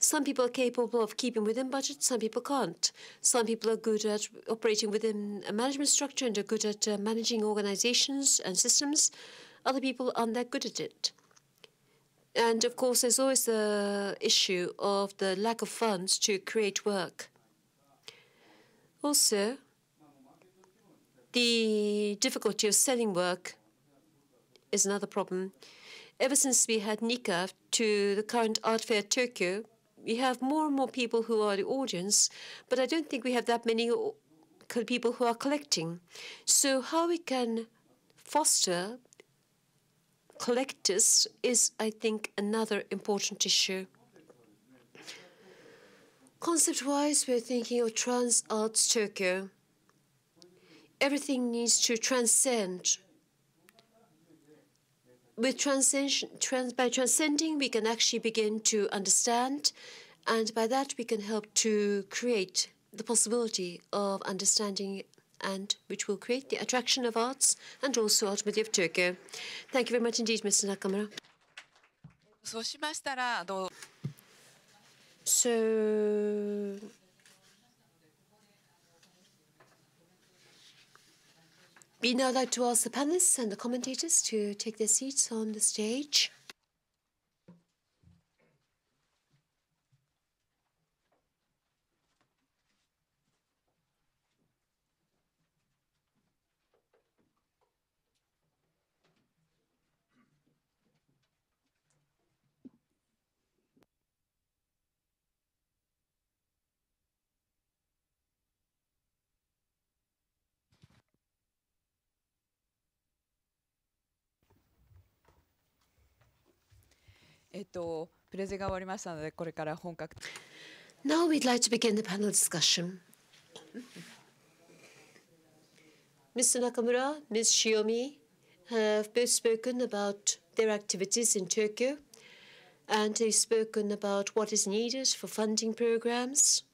Some people are capable of keeping within budget, some people can't. Some people are good at operating within a management structure and are good at uh, managing organizations and systems. Other people aren't that good at it. And of course, there's always the issue of the lack of funds to create work. Also, the difficulty of selling work is another problem. Ever since we had NICAF to the current art fair Tokyo, we have more and more people who are the audience, but I don't think we have that many uh, people who are collecting. So how we can foster collectors is, I think, another important issue. Concept-wise, we're thinking of Trans Arts Tokyo everything needs to transcend. With transcend, trans, by transcending, we can actually begin to understand, and by that we can help to create the possibility of understanding and which will create the attraction of arts and also ultimately of Tokyo. Thank you very much indeed, Mr. Nakamura. So We now like to ask the panelists and the commentators to take their seats on the stage. Now we'd like to begin the panel discussion. Mr. Nakamura, Ms. Shiomi have both spoken about their activities in Tokyo and they've spoken about what is needed for funding programs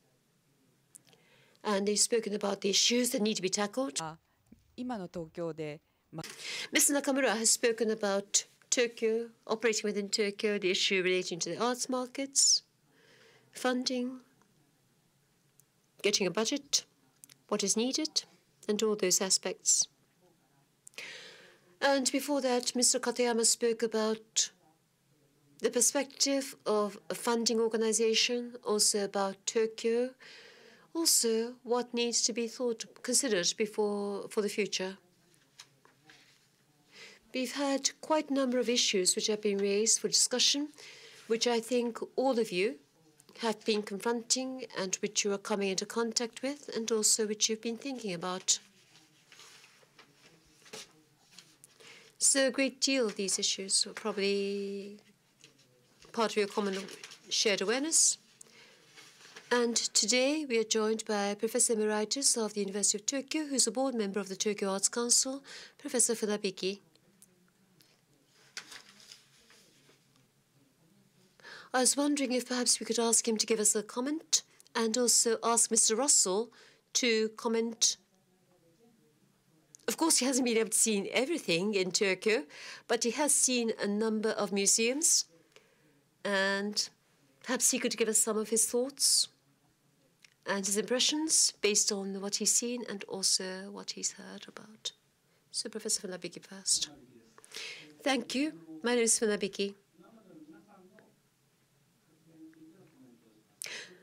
and they've spoken about the issues that need to be tackled. Mr. Nakamura has spoken about Tokyo, operating within Tokyo, the issue relating to the arts markets, funding, getting a budget, what is needed, and all those aspects. And before that, Mr. Katayama spoke about the perspective of a funding organization, also about Tokyo, also what needs to be thought, considered before for the future. We've had quite a number of issues which have been raised for discussion, which I think all of you have been confronting and which you are coming into contact with, and also which you've been thinking about. So a great deal of these issues are probably part of your common shared awareness. And today we are joined by Professor Emeritus of the University of Tokyo, who's a board member of the Tokyo Arts Council, Professor Funabiki. I was wondering if perhaps we could ask him to give us a comment and also ask Mr. Russell to comment. Of course, he hasn't been able to see everything in Tokyo, but he has seen a number of museums, and perhaps he could give us some of his thoughts and his impressions based on what he's seen and also what he's heard about. So, Professor Funabiki first. Thank you. My name is Funabiki.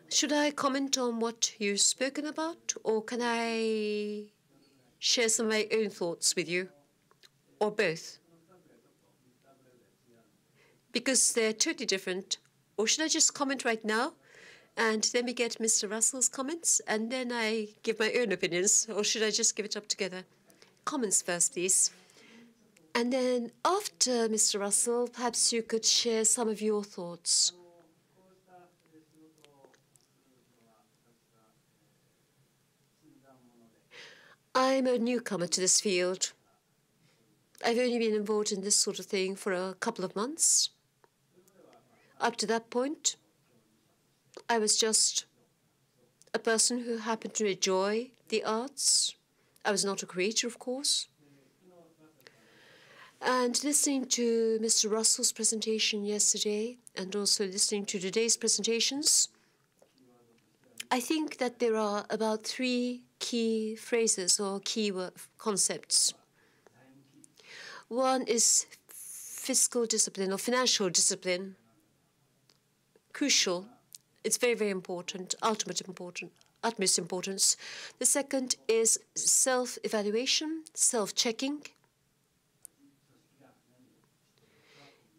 Should I comment on what you've spoken about, or can I share some of my own thoughts with you, or both? Because they're totally different. Or should I just comment right now, and then we get Mr. Russell's comments, and then I give my own opinions, or should I just give it up together? Comments first, please. And then after Mr. Russell, perhaps you could share some of your thoughts. I'm a newcomer to this field. I've only been involved in this sort of thing for a couple of months. Up to that point, I was just a person who happened to enjoy the arts. I was not a creator, of course. And listening to Mr. Russell's presentation yesterday and also listening to today's presentations, I think that there are about three key phrases or key concepts. One is fiscal discipline or financial discipline. Crucial. It's very, very important, ultimate important, utmost importance. The second is self-evaluation, self-checking.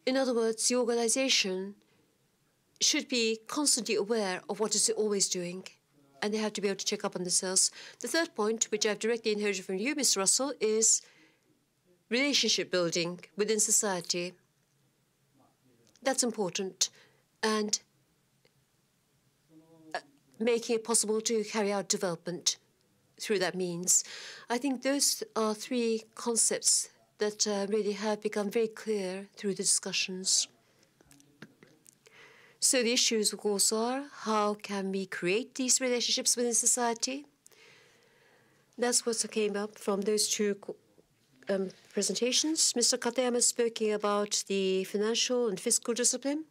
In other words, the organization should be constantly aware of what it's always doing, and they have to be able to check up on themselves. The third point, which I've directly inherited from you, Mr. Russell, is relationship building within society. That's important, and uh, making it possible to carry out development through that means. I think those are three concepts that uh, really have become very clear through the discussions. So the issues, of course, are how can we create these relationships within society? That's what came up from those two um, presentations. Mr. Katayama speaking about the financial and fiscal discipline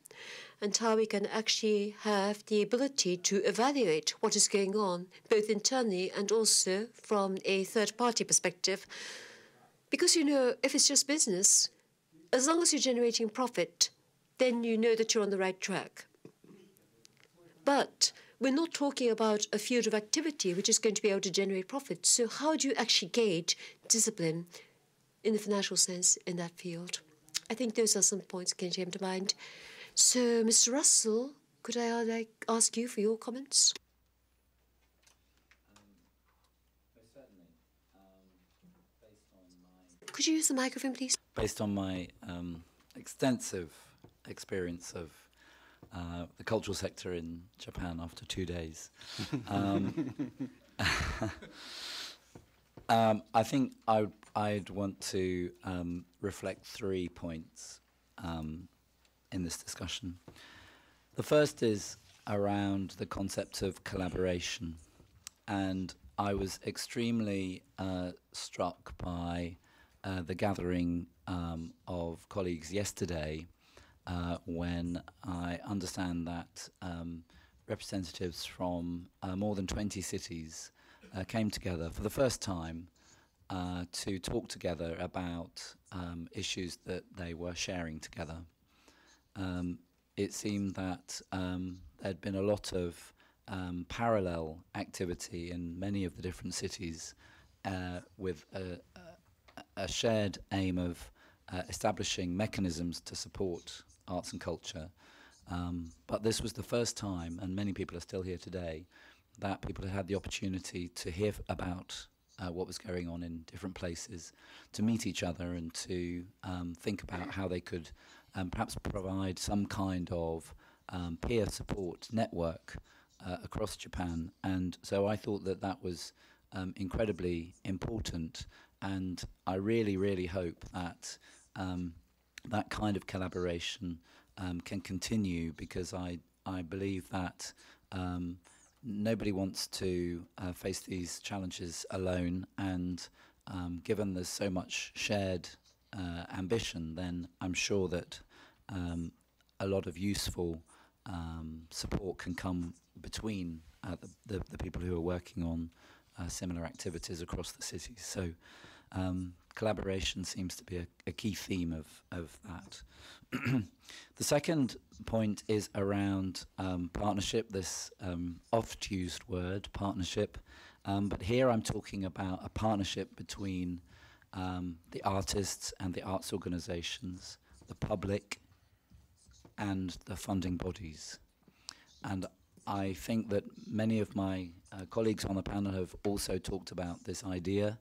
and how we can actually have the ability to evaluate what is going on, both internally and also from a third-party perspective. Because, you know, if it's just business, as long as you're generating profit, then you know that you're on the right track. But we're not talking about a field of activity which is going to be able to generate profit. So how do you actually gauge discipline in the financial sense in that field? I think those are some points that came to mind. So, Mr. Russell, could I uh, like ask you for your comments? Could you use the microphone, please? Based on my um, extensive experience of uh, the cultural sector in Japan after two days, um, um, I think I, would want to um, reflect three points um, in this discussion. The first is around the concept of collaboration, and I was extremely uh, struck by uh, the gathering um, of colleagues yesterday uh, when I understand that um, representatives from uh, more than 20 cities uh, came together for the first time uh, to talk together about um, issues that they were sharing together. Um, it seemed that um, there'd been a lot of um, parallel activity in many of the different cities with a, a shared aim of uh, establishing mechanisms to support arts and culture. Um, but this was the first time, and many people are still here today, that people had had the opportunity to hear about uh, what was going on in different places, to meet each other and to um, think about how they could um, perhaps provide some kind of um, peer support network uh, across Japan. And so I thought that that was um, incredibly important and I really, really hope that um, that kind of collaboration um, can continue because I, I believe that um, nobody wants to uh, face these challenges alone. And um, given there's so much shared uh, ambition, then I'm sure that um, a lot of useful um, support can come between uh, the, the, the people who are working on uh, similar activities across the cities. So um, collaboration seems to be a, a key theme of, of that. the second point is around um, partnership, this um, oft used word, partnership. Um, but here I'm talking about a partnership between um, the artists and the arts organizations, the public and the funding bodies. And I think that many of my uh, colleagues on the panel have also talked about this idea.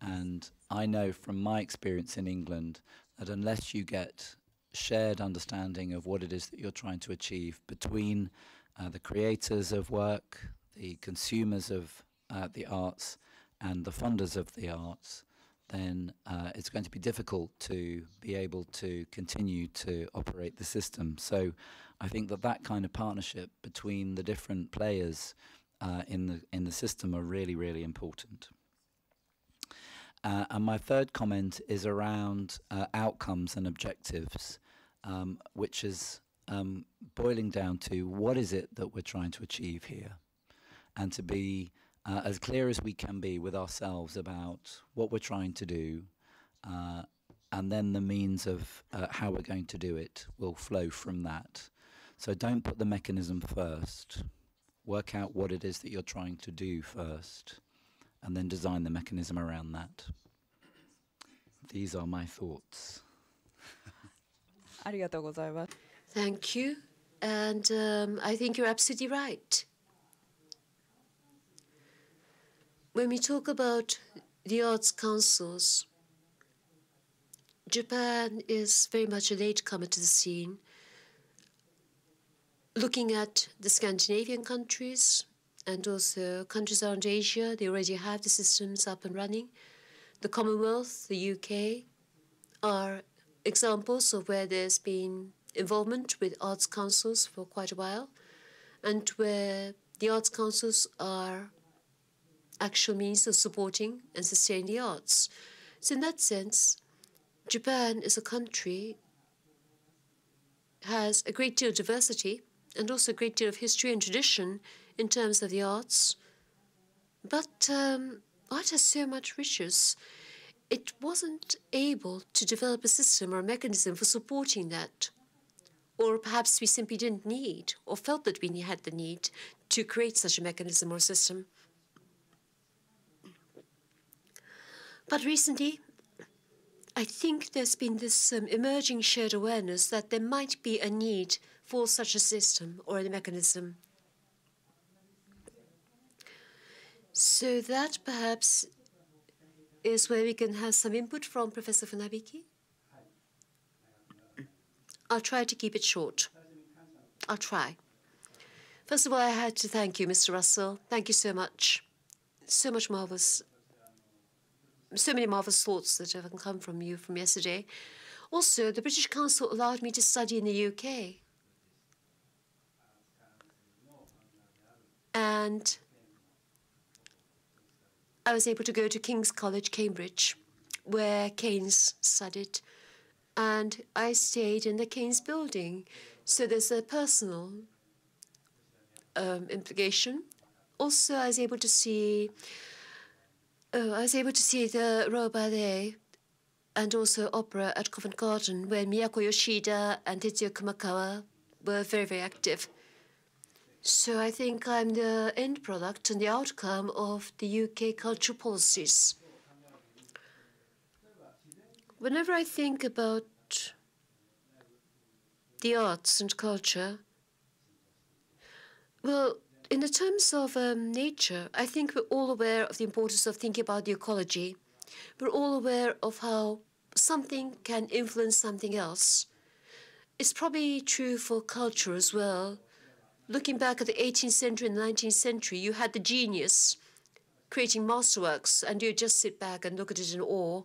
And I know from my experience in England that unless you get shared understanding of what it is that you're trying to achieve between uh, the creators of work, the consumers of uh, the arts, and the funders of the arts, then uh, it's going to be difficult to be able to continue to operate the system. So I think that that kind of partnership between the different players uh, in the in the system are really really important. Uh, and my third comment is around uh, outcomes and objectives, um, which is um, boiling down to what is it that we're trying to achieve here, and to be uh, as clear as we can be with ourselves about what we're trying to do, uh, and then the means of uh, how we're going to do it will flow from that. So don't put the mechanism first. Work out what it is that you're trying to do first, and then design the mechanism around that. These are my thoughts. ありがとうございます。 Thank you. And um, I think you're absolutely right. When we talk about the arts councils, Japan is very much a latecomer to the scene. Looking at the Scandinavian countries and also countries around Asia, they already have the systems up and running. The Commonwealth, the UK, are examples of where there's been involvement with arts councils for quite a while, and where the arts councils are actual means of supporting and sustaining the arts. So, in that sense, Japan is a country has a great deal of diversity and also a great deal of history and tradition in terms of the arts. But um, art has so much riches. It wasn't able to develop a system or a mechanism for supporting that. Or perhaps we simply didn't need or felt that we had the need to create such a mechanism or system. But recently, I think there's been this um, emerging shared awareness that there might be a need for such a system or a mechanism. So that perhaps is where we can have some input from Professor Funabiki. I'll try to keep it short. I'll try. First of all, I had to thank you, Mr. Russell. Thank you so much. So much marvelous, so many marvelous thoughts that have come from you from yesterday. Also, the British Council allowed me to study in the UK. And I was able to go to King's College, Cambridge, where Keynes studied. And I stayed in the Keynes building. So there's a personal um, implication. Also, I was able to see. Oh, I was able to see the Royal Ballet and also opera at Covent Garden, where Miyako Yoshida and Tetsuya Kumakawa were very, very active. So I think I'm the end product and the outcome of the UK cultural policies. Whenever I think about the arts and culture, well, in the terms of um, nature, I think we're all aware of the importance of thinking about the ecology. We're all aware of how something can influence something else. It's probably true for culture as well. Looking back at the 18th century and 19th century, you had the genius creating masterworks, and you just sit back and look at it in awe.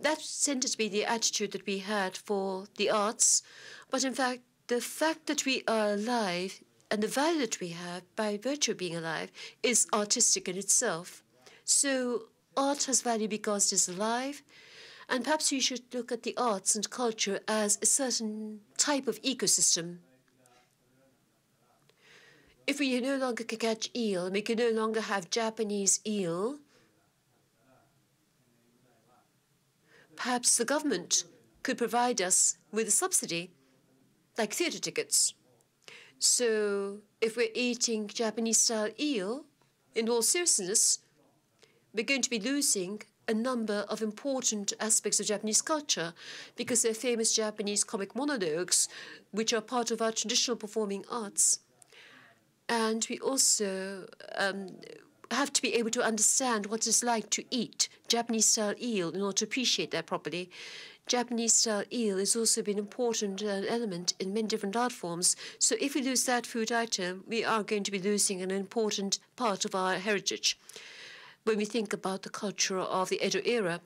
That tended to be the attitude that we had for the arts. But in fact, the fact that we are alive and the value that we have by virtue of being alive is artistic in itself. So art has value because it is alive. And perhaps we should look at the arts and culture as a certain type of ecosystem. If we no longer can catch eel, we can no longer have Japanese eel, perhaps the government could provide us with a subsidy, like theatre tickets. So if we're eating Japanese style eel, in all seriousness, we're going to be losing a number of important aspects of Japanese culture because they're famous Japanese comic monologues, which are part of our traditional performing arts. And we also um, have to be able to understand what it's like to eat Japanese style eel in order to appreciate that properly. Japanese style eel has also been an important uh, element in many different art forms. So if we lose that food item, we are going to be losing an important part of our heritage. when we think about the culture of the Edo era.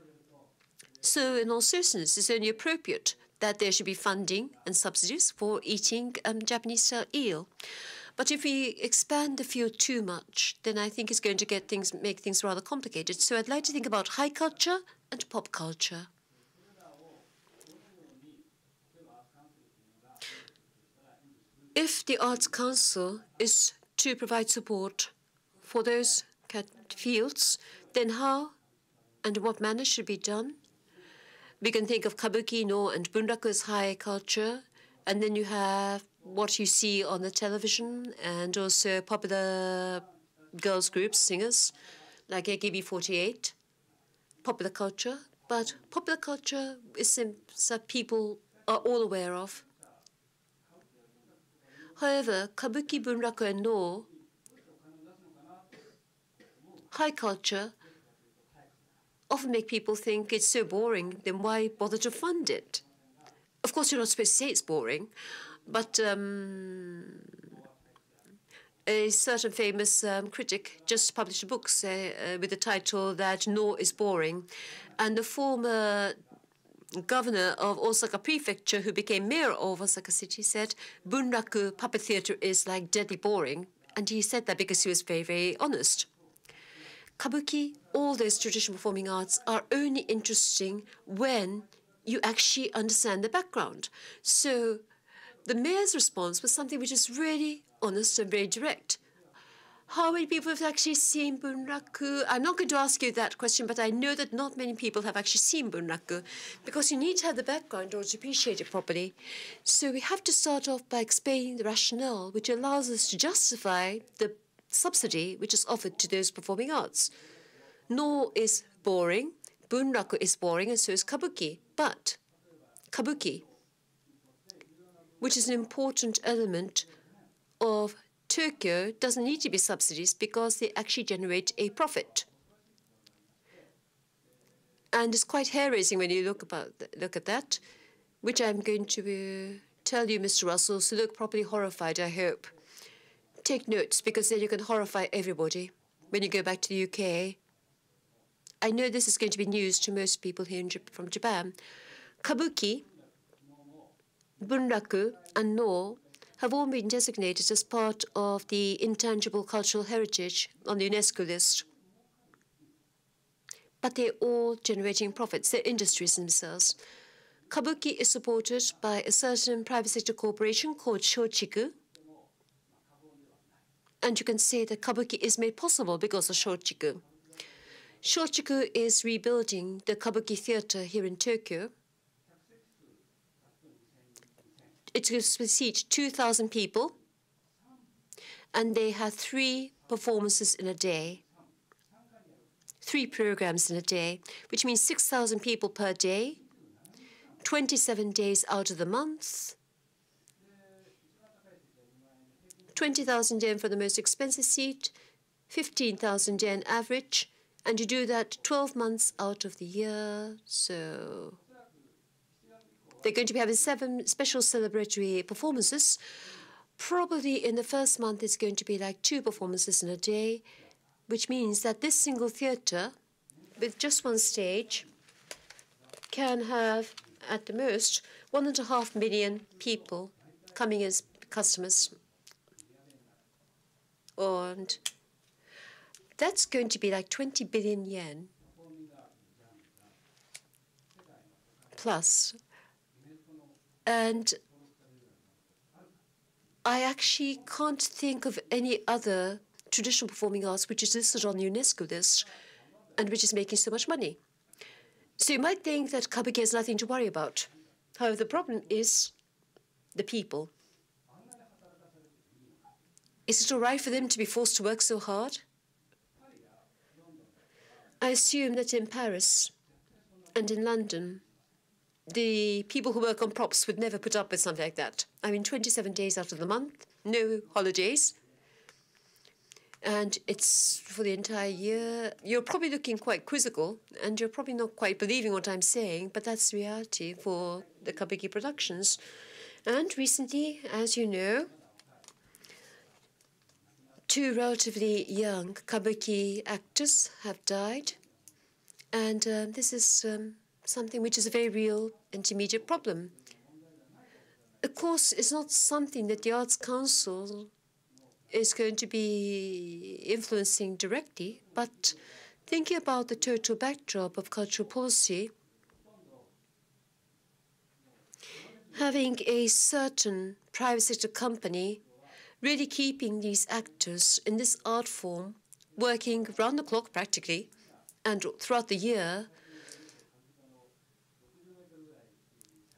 So, in all seriousness, it's only appropriate that there should be funding and subsidies for eating um, Japanese style eel. But if we expand the field too much, then I think it's going to get things make things rather complicated. So I'd like to think about high culture and pop culture. If the Arts Council is to provide support for those fields, then how and in what manner should be done? We can think of kabuki Noh and bunraku as high culture, and then you have what you see on the television and also popular girls groups, singers like AKB48, popular culture. But popular culture is something that people are all aware of. However, kabuki, bunraku, and Noh high culture often make people think it's so boring, then why bother to fund it? Of course, you're not supposed to say it's boring, but um, a certain famous um, critic just published a book say, uh, with the title that Noh is Boring. And the former governor of Osaka Prefecture, who became mayor of Osaka City, said Bunraku puppet theater is like deadly boring. And he said that because he was very, very honest. Kabuki, all those traditional performing arts are only interesting when you actually understand the background. So the mayor's response was something which is really honest and very direct. How many people have actually seen Bunraku? I'm not going to ask you that question, but I know that not many people have actually seen Bunraku because you need to have the background or to appreciate it properly. So we have to start off by explaining the rationale which allows us to justify the subsidy which is offered to those performing arts. Noh is boring, Bunraku is boring, and so is Kabuki. But Kabuki which is an important element of Tokyo, doesn't need to be subsidies because they actually generate a profit. And it's quite hair-raising when you look about look at that, which I'm going to uh, tell you, Mr. Russell, so look properly horrified, I hope. Take notes, because then you can horrify everybody when you go back to the UK. I know this is going to be news to most people here from Japan. Kabuki Bunraku and Noh have all been designated as part of the intangible cultural heritage on the UNESCO list. But they're all generating profits, they're industries themselves. Kabuki is supported by a certain private sector corporation called Shochiku. And you can say that Kabuki is made possible because of Shochiku. Shochiku is rebuilding the Kabuki theater here in Tokyo it will seat 2,000 people, and they have three performances in a day, three programs in a day, which means 6,000 people per day, 27 days out of the month, 20,000 yen for the most expensive seat, 15,000 yen average, and you do that 12 months out of the year, so they're going to be having seven special celebratory performances. Probably in the first month, it's going to be like two performances in a day, which means that this single theatre, with just one stage, can have at the most one and a half million people coming as customers. And that's going to be like 20 billion yen plus and I actually can't think of any other traditional performing arts which is listed on the UNESCO list and which is making so much money. So you might think that Kabuki has nothing to worry about. However, the problem is the people. Is it all right for them to be forced to work so hard? I assume that in Paris and in London, the people who work on props would never put up with something like that. I mean, 27 days out of the month, no holidays. And it's for the entire year. You're probably looking quite quizzical, and you're probably not quite believing what I'm saying, but that's reality for the Kabuki productions. And recently, as you know, two relatively young kabuki actors have died, and uh, this is um, something which is a very real intermediate problem. Of course, it's not something that the Arts Council is going to be influencing directly, but thinking about the total backdrop of cultural policy, having a certain private sector company really keeping these actors in this art form working round the clock practically and throughout the year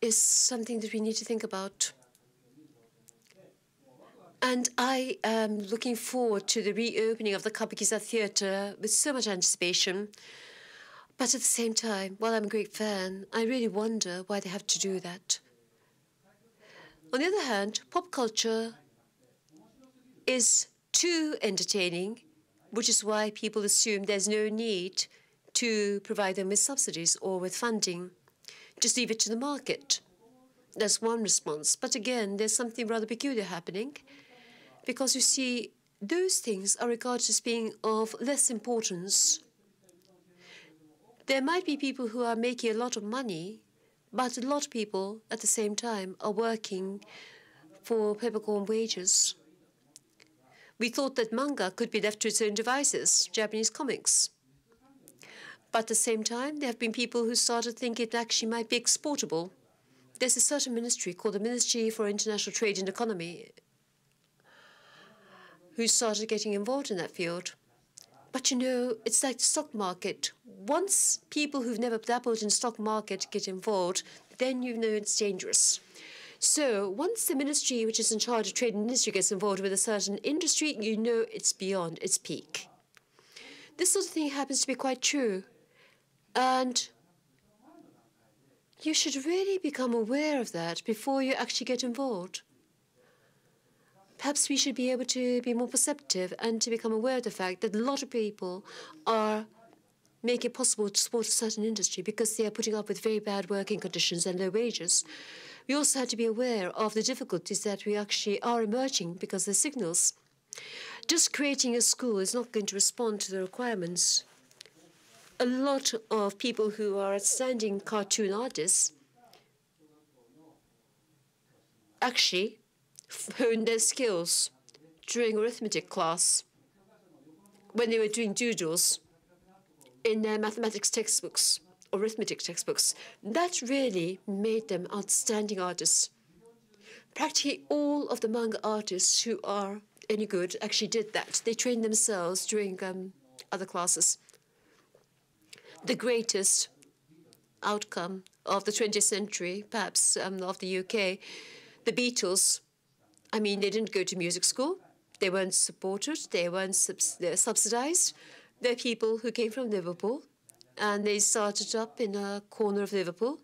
is something that we need to think about. And I am looking forward to the reopening of the Kabukiza Theatre with so much anticipation. But at the same time, while I'm a great fan, I really wonder why they have to do that. On the other hand, pop culture is too entertaining, which is why people assume there's no need to provide them with subsidies or with funding. Just leave it to the market. That's one response. But again, there's something rather peculiar happening because you see, those things are regarded as being of less importance. There might be people who are making a lot of money, but a lot of people at the same time are working for peppercorn wages. We thought that manga could be left to its own devices, Japanese comics. But at the same time, there have been people who started thinking it actually might be exportable. There's a certain ministry called the Ministry for International Trade and Economy who started getting involved in that field. But you know, it's like the stock market. Once people who've never dabbled in stock market get involved, then you know it's dangerous. So once the ministry, which is in charge of trade and industry, gets involved with a certain industry, you know it's beyond its peak. This sort of thing happens to be quite true. And you should really become aware of that before you actually get involved. Perhaps we should be able to be more perceptive and to become aware of the fact that a lot of people are making it possible to support a certain industry because they are putting up with very bad working conditions and low wages. We also have to be aware of the difficulties that we actually are emerging because the signals. Just creating a school is not going to respond to the requirements. A lot of people who are outstanding cartoon artists actually honed their skills during arithmetic class when they were doing doodles in their mathematics textbooks arithmetic textbooks. That really made them outstanding artists. Practically all of the manga artists who are any good actually did that. They trained themselves during um, other classes. The greatest outcome of the 20th century, perhaps um, of the UK, the Beatles. I mean, they didn't go to music school. They weren't supported. They weren't subs subsidized. They're people who came from Liverpool and they started up in a corner of Liverpool,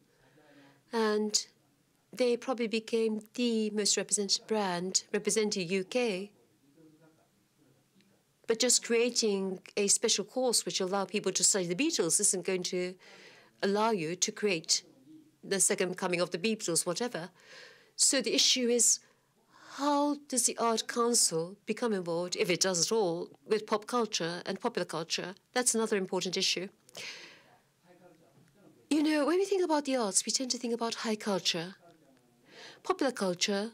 and they probably became the most represented brand representing UK. But just creating a special course which allow people to study the Beatles isn't going to allow you to create the second coming of the Beatles, whatever. So the issue is how does the Art Council become involved, if it does at all, with pop culture and popular culture? That's another important issue. You know, when we think about the arts, we tend to think about high culture. Popular culture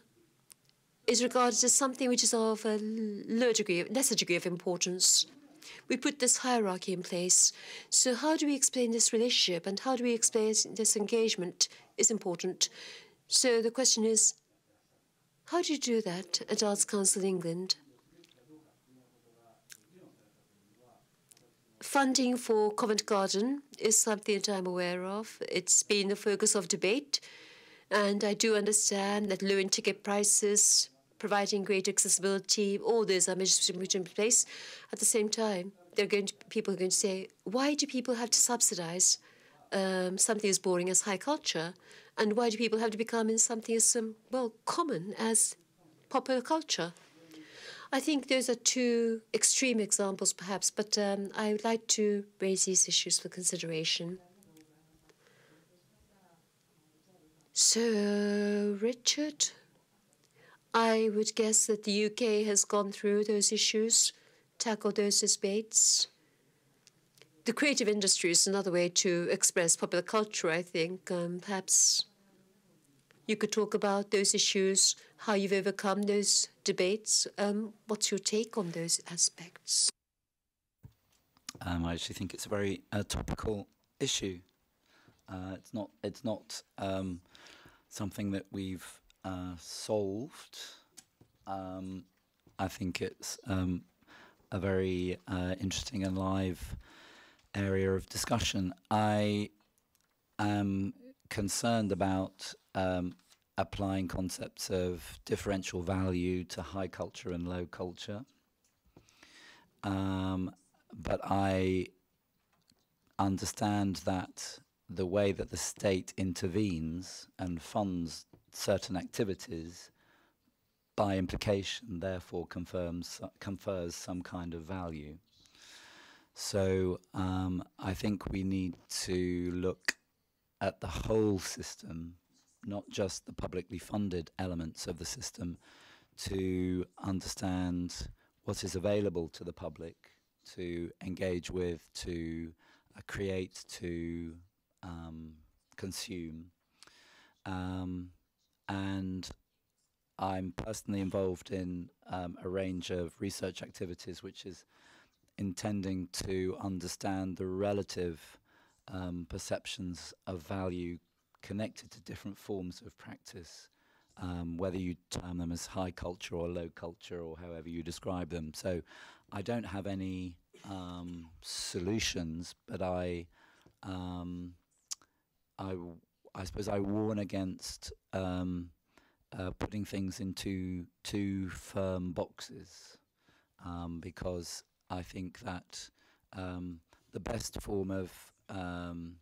is regarded as something which is of a lower degree, lesser degree of importance. We put this hierarchy in place. So how do we explain this relationship and how do we explain this engagement is important. So the question is, how do you do that at Arts Council England? Funding for Covent Garden is something that I'm aware of. It's been the focus of debate, and I do understand that low ticket prices, providing greater accessibility, all those are measures to put in place. At the same time, there are going to, people are going to say, why do people have to subsidize um, something as boring as high culture? And why do people have to become in something as, um, well, common as popular culture? I think those are two extreme examples, perhaps, but um, I would like to raise these issues for consideration. So, Richard, I would guess that the UK has gone through those issues, tackled those debates. The creative industry is another way to express popular culture, I think. Um, perhaps you could talk about those issues, how you've overcome those debates. Um, what's your take on those aspects? Um, I actually think it's a very uh, topical issue. Uh, it's not. It's not um, something that we've uh, solved. Um, I think it's um, a very uh, interesting and live area of discussion. I am concerned about um, applying concepts of differential value to high culture and low culture. Um, but I understand that the way that the state intervenes and funds certain activities by implication therefore confirms confers some kind of value. So um, I think we need to look at the whole system, not just the publicly funded elements of the system, to understand what is available to the public to engage with, to uh, create, to um, consume. Um, and I'm personally involved in um, a range of research activities which is intending to understand the relative um, perceptions of value connected to different forms of practice, um, whether you term them as high culture or low culture or however you describe them. So I don't have any um, solutions, but I, um, I, I suppose I warn against um, uh, putting things into too firm boxes um, because I think that um, the best form of um,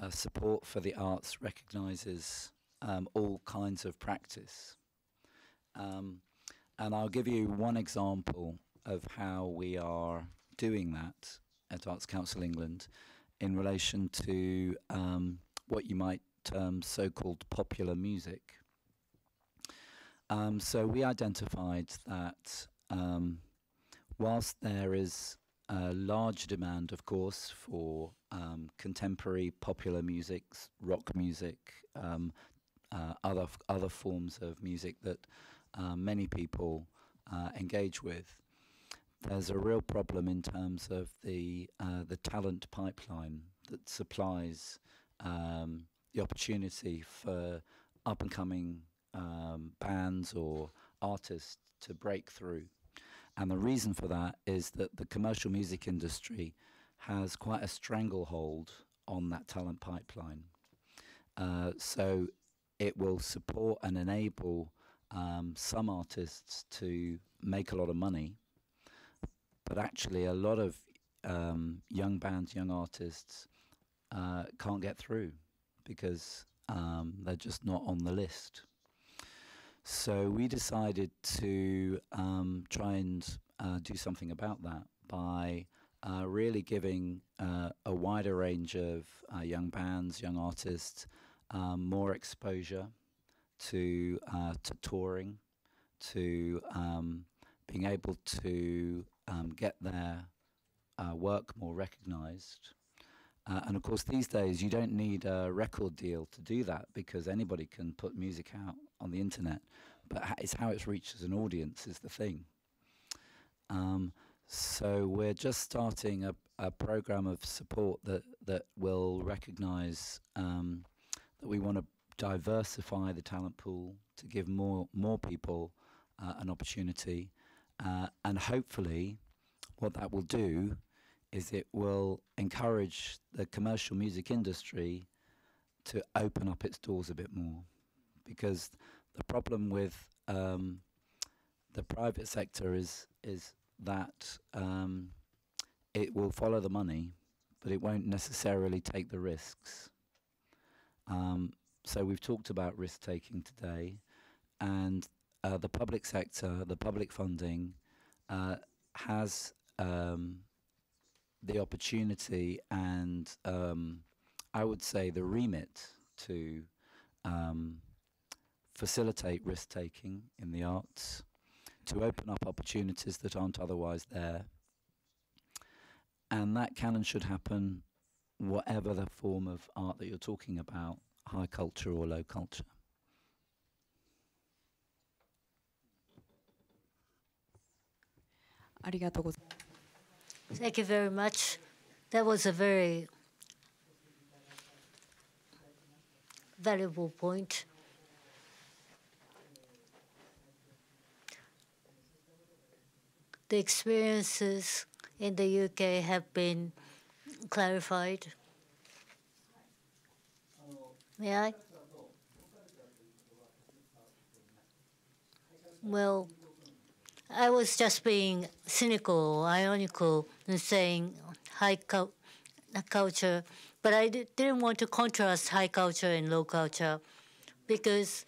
uh, support for the arts recognises um, all kinds of practice. Um, and I'll give you one example of how we are doing that at Arts Council England in relation to um, what you might term so-called popular music. Um, so we identified that um, whilst there is a large demand, of course, for um, contemporary popular music, rock music, um, uh, other other forms of music that uh, many people uh, engage with, there's a real problem in terms of the uh, the talent pipeline that supplies um, the opportunity for up and coming um, bands or artists to break through. And the reason for that is that the commercial music industry has quite a stranglehold on that talent pipeline. Uh, so it will support and enable um, some artists to make a lot of money, but actually a lot of um, young bands, young artists uh, can't get through because um, they're just not on the list. So we decided to um, try and uh, do something about that by uh, really giving uh, a wider range of uh, young bands, young artists, um, more exposure to uh, to touring, to um, being able to um, get their work more recognised. Uh, and of course, these days you don't need a record deal to do that because anybody can put music out on the internet. But it's how it's reached as an audience is the thing. Um, so we're just starting a, a program of support that that will recognise um, that we want to diversify the talent pool to give more more people uh, an opportunity, uh, and hopefully, what that will do is it will encourage the commercial music industry to open up its doors a bit more. Because the problem with um, the private sector is is that um, it will follow the money, but it won't necessarily take the risks. Um, so we've talked about risk taking today, and uh, the public sector, the public funding, uh, has um, the opportunity and um, I would say the remit to um, facilitate risk taking in the arts, to open up opportunities that aren't otherwise there. And that can and should happen whatever the form of art that you're talking about, high culture or low culture. Thank you very much. That was a very valuable point. The experiences in the UK have been clarified. May I? Well, I was just being cynical, ironical, saying high cu- uh, culture, but I didn't want to contrast high culture and low culture because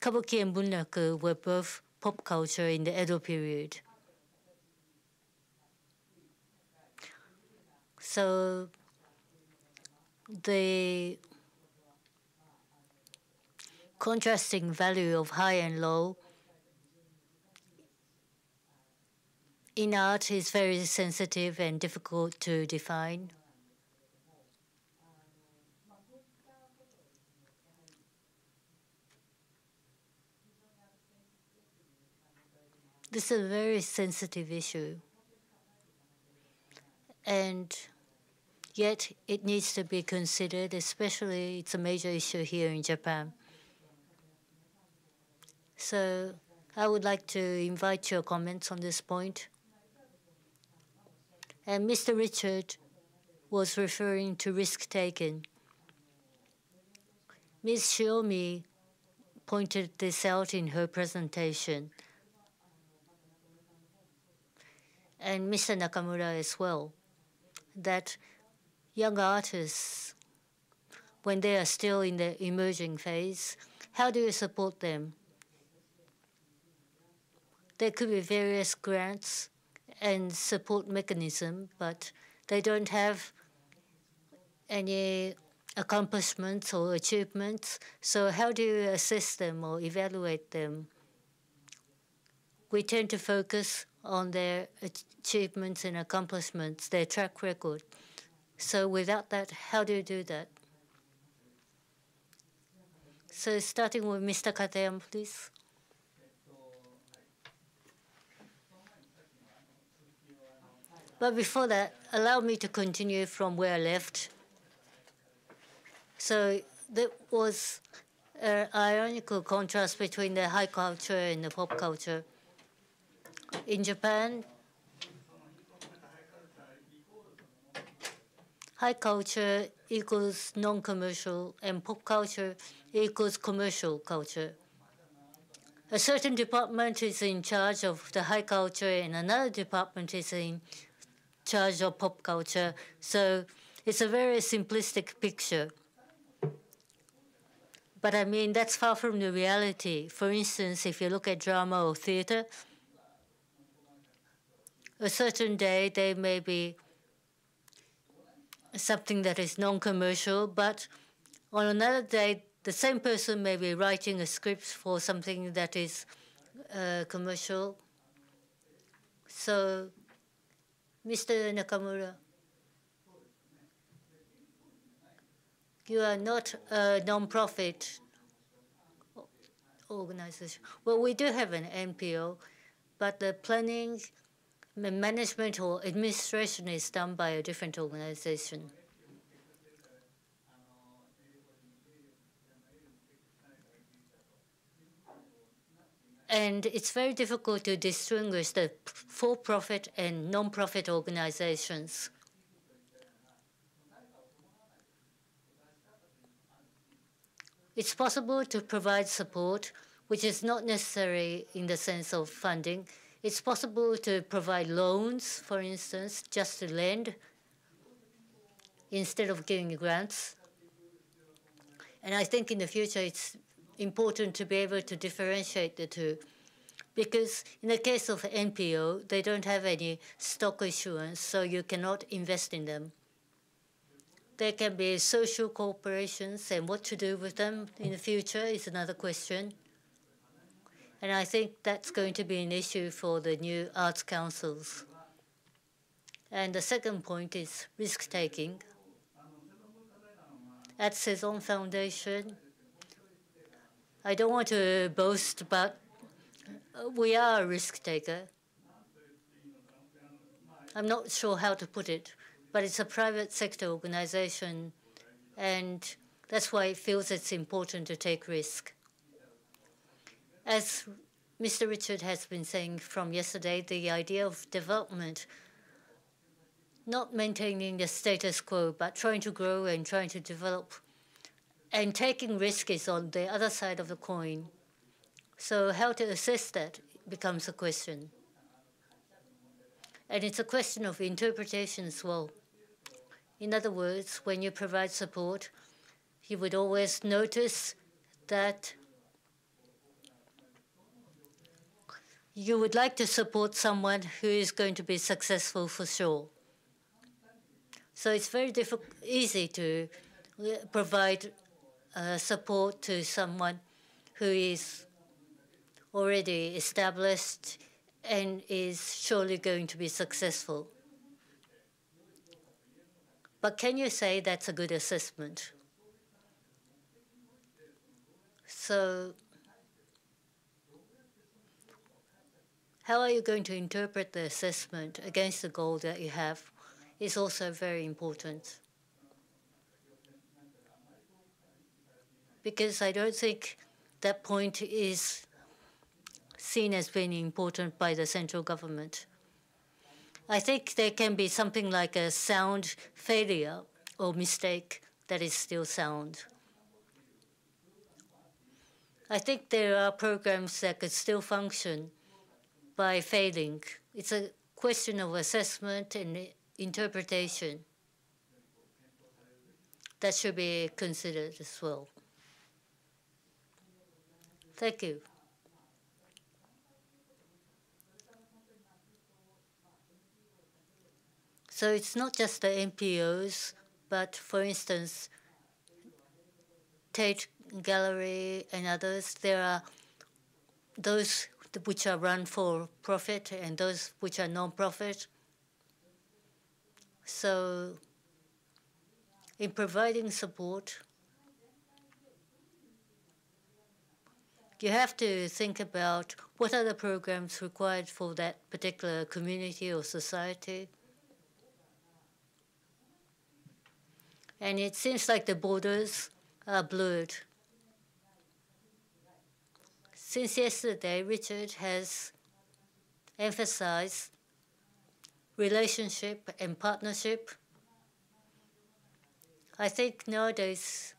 kabuki and bunraku were both pop culture in the Edo period. So the contrasting value of high and low in art is very sensitive and difficult to define. This is a very sensitive issue. And yet it needs to be considered, especially it's a major issue here in Japan. So I would like to invite your comments on this point. And Mr. Richard was referring to risk taken. Ms. Shiomi pointed this out in her presentation, and Mr. Nakamura as well, that young artists, when they are still in the emerging phase, how do you support them? There could be various grants and support mechanism, but they don't have any accomplishments or achievements. So how do you assess them or evaluate them? We tend to focus on their achievements and accomplishments, their track record. So without that, how do you do that? So starting with Mr. Katayama, please. But before that, allow me to continue from where I left. So there was an ironical contrast between the high culture and the pop culture. In Japan, high culture equals non-commercial and pop culture equals commercial culture. A certain department is in charge of the high culture and another department is in charge of pop culture. So it's a very simplistic picture. But I mean, that's far from the reality. For instance, if you look at drama or theater, a certain day they may be something that is non-commercial, but on another day, the same person may be writing a script for something that is uh, commercial. So Mr. Nakamura, you are not a non-profit organization. Well, we do have an NPO, but the planning, management, or administration is done by a different organization. And it's very difficult to distinguish the for-profit and non-profit organizations. It's possible to provide support, which is not necessary in the sense of funding. It's possible to provide loans, for instance, just to lend instead of giving grants. And I think in the future it's important to be able to differentiate the two. Because in the case of NPO, they don't have any stock issuance, so you cannot invest in them. there can be social corporations, and what to do with them in the future is another question. And I think that's going to be an issue for the new arts councils. And the second point is risk taking. At Saison Foundation, I don't want to boast, but uh, we are a risk taker. I'm not sure how to put it, but it's a private sector organization, and that's why it feels it's important to take risk. As Mr. Richard has been saying from yesterday, the idea of development, not maintaining the status quo, but trying to grow and trying to develop, and taking risk is on the other side of the coin. So how to assess that becomes a question. And it's a question of interpretation as well. In other words, when you provide support, you would always notice that you would like to support someone who is going to be successful for sure. So it's very easy to uh, provide support to someone who is already established and is surely going to be successful. But can you say that's a good assessment? So How are you going to interpret the assessment against the goal that you have is also very important. Because I don't think that point is seen as being important by the central government. I think there can be something like a sound failure or mistake that is still sound. I think there are programs that could still function by failing. It's a question of assessment and interpretation that should be considered as well. Thank you. So it's not just the NPOs, but for instance, Tate Gallery and others, there are those which are run for profit and those which are non-profit. So in providing support, you have to think about what are the programs required for that particular community or society. And it seems like the borders are blurred. Since yesterday, Richard has emphasized relationship and partnership. I think nowadays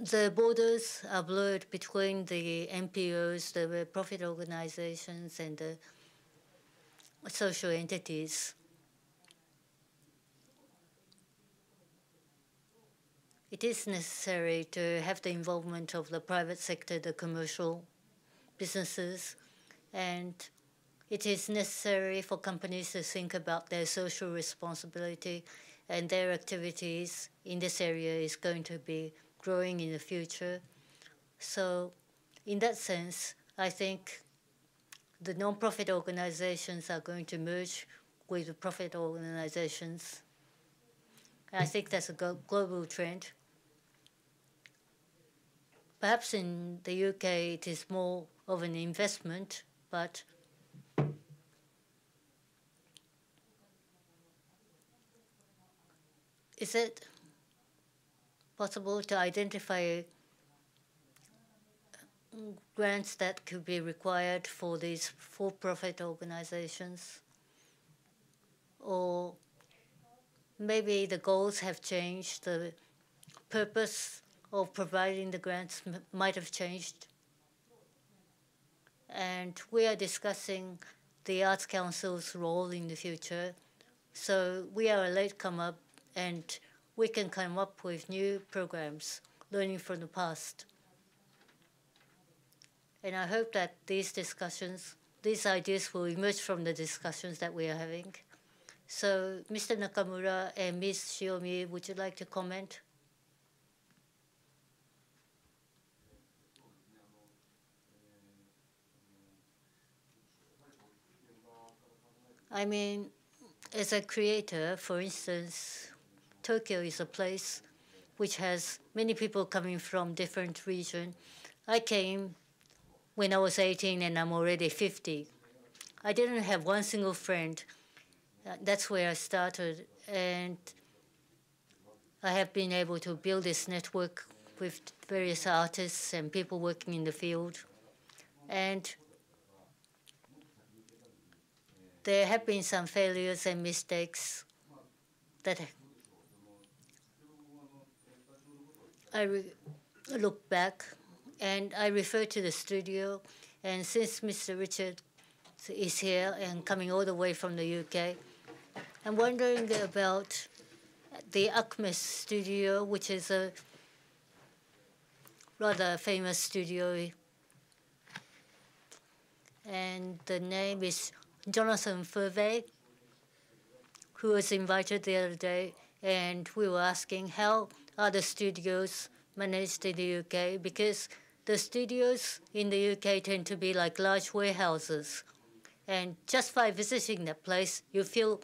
the borders are blurred between the NPOs, the profit organizations, and the social entities. it is necessary to have the involvement of the private sector, the commercial businesses, and it is necessary for companies to think about their social responsibility and their activities in this area is going to be growing in the future. So in that sense, I think the non-profit organizations are going to merge with the profit organizations. I think that's a global trend. Perhaps in the UK it is more of an investment, but is it possible to identify uh, grants that could be required for these for-profit organizations? Or maybe the goals have changed, the purpose of providing the grants might have changed. And we are discussing the Arts Council's role in the future. So we are a latecomer and we can come up with new programs, learning from the past. And I hope that these discussions, these ideas will emerge from the discussions that we are having. So, Mr. Nakamura and Ms. Shiomi, would you like to comment? I mean, as a creator, for instance, Tokyo is a place which has many people coming from different regions. I came when I was 18 and I'm already 50. I didn't have one single friend. Uh, that's where I started. And I have been able to build this network with various artists and people working in the field. And there have been some failures and mistakes that I look back and I refer to the studio. And since Mr. Richard is here and coming all the way from the UK, I'm wondering about the Acme studio, which is a rather famous studio. And the name is Jonathan Harvey, who was invited the other day, and we were asking how the studios managed in the UK because the studios in the UK tend to be like large warehouses. And just by visiting that place, you feel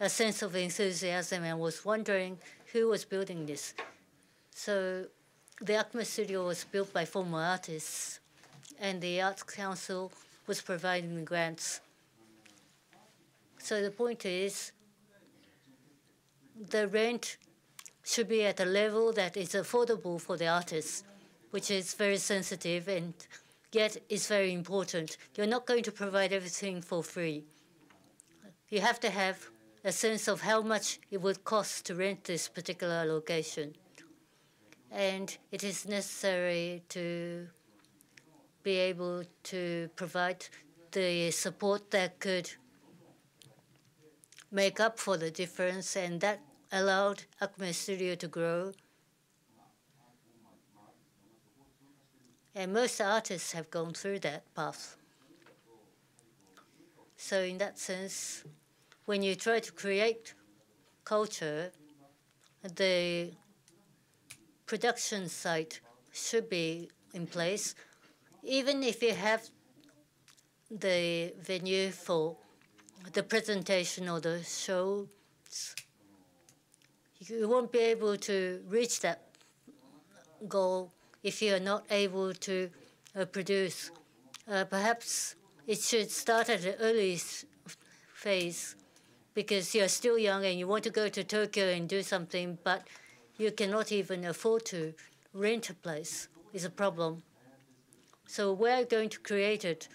a sense of enthusiasm and was wondering who was building this. So the Acme studio was built by former artists, and the Arts Council was providing the grants. So the point is, the rent should be at a level that is affordable for the artists, which is very sensitive and yet is very important. You're not going to provide everything for free. You have to have a sense of how much it would cost to rent this particular location. And it is necessary to be able to provide the support that could make up for the difference, and that allowed Acme Studio to grow. And most artists have gone through that path. So, in that sense, when you try to create culture, the production site should be in place, even if you have the venue for the presentation or the show, you won't be able to reach that goal if you are not able to uh, produce. Uh, perhaps it should start at the early phase because you're still young and you want to go to Tokyo and do something, but you cannot even afford to rent a place is a problem. So we're going to create it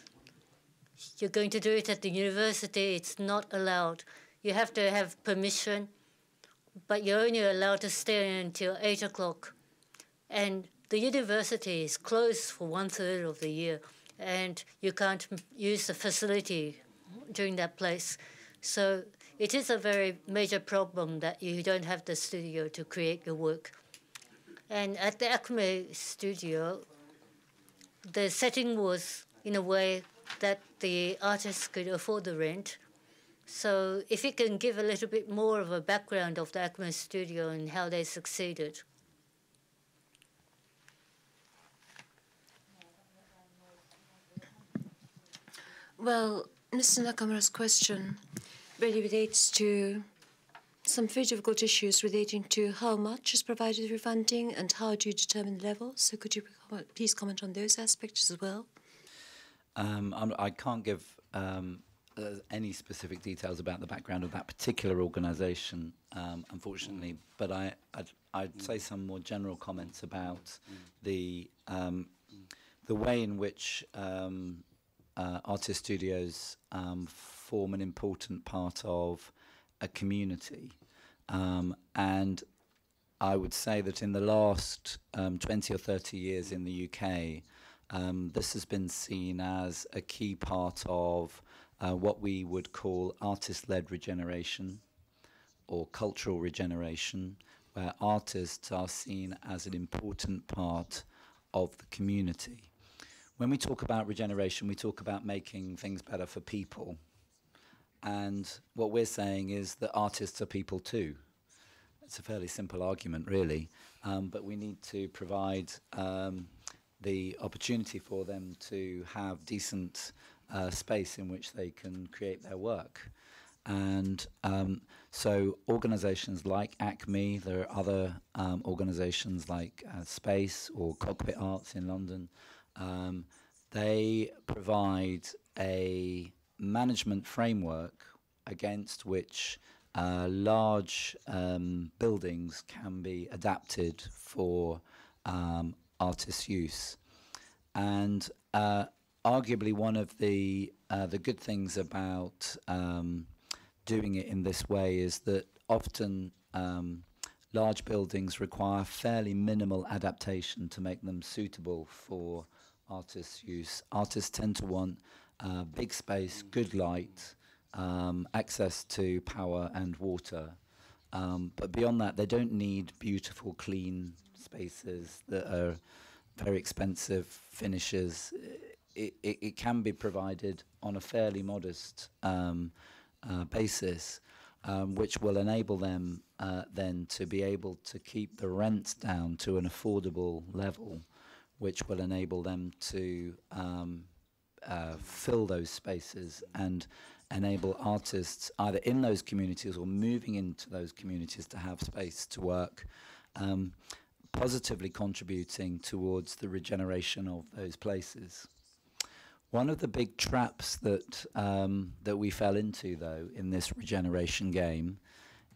you're going to do it at the university, it's not allowed. You have to have permission, but you're only allowed to stay until 8 o'clock. And the university is closed for one third of the year, and you can't use the facility during that place. So it is a very major problem that you don't have the studio to create your work. And at the Acme studio, the setting was in a way that the artists could afford the rent. So if you can give a little bit more of a background of the Acme studio and how they succeeded. Well, Mr. Nakamura's question really relates to some very difficult issues relating to how much is provided for funding and how do you determine the level. So could you please comment on those aspects as well? Um, I'm, I can not give um, uh, any specific details about the background of that particular organisation, um, unfortunately, but I, I'd, I'd say some more general comments about the um, the way in which um, uh, artist studios um, form an important part of a community, and I would say that in the last 20 or 30 years in the UK, um, this has been seen as a key part of uh, what we would call artist led regeneration or cultural regeneration, where artists are seen as an important part of the community. When we talk about regeneration, we talk about making things better for people. and what we're saying is that artists are people too. It's a fairly simple argument, really, um, but we need to provide um, the opportunity for them to have decent uh, space in which they can create their work. And um, so organizations like ACME, there are other um, organizations like uh, Space or Cockpit Arts in London, um, they provide a management framework against which uh, large um, buildings can be adapted for um, artist use. And uh, arguably one of the uh, the good things about um, doing it in this way is that often um, large buildings require fairly minimal adaptation to make them suitable for artists' use. Artists tend to want uh, big space, good light, um, access to power and water. Um, but beyond that, they don't need beautiful, clean spaces that are very expensive finishes. It, it, it can be provided on a fairly modest um, uh, basis, um, which will enable them uh, then to be able to keep the rent down to an affordable level, which will enable them to um, uh, fill those spaces and enable artists either in those communities or moving into those communities to have space to work, um, positively contributing towards the regeneration of those places. One of the big traps that um, that we fell into, though, in this regeneration game,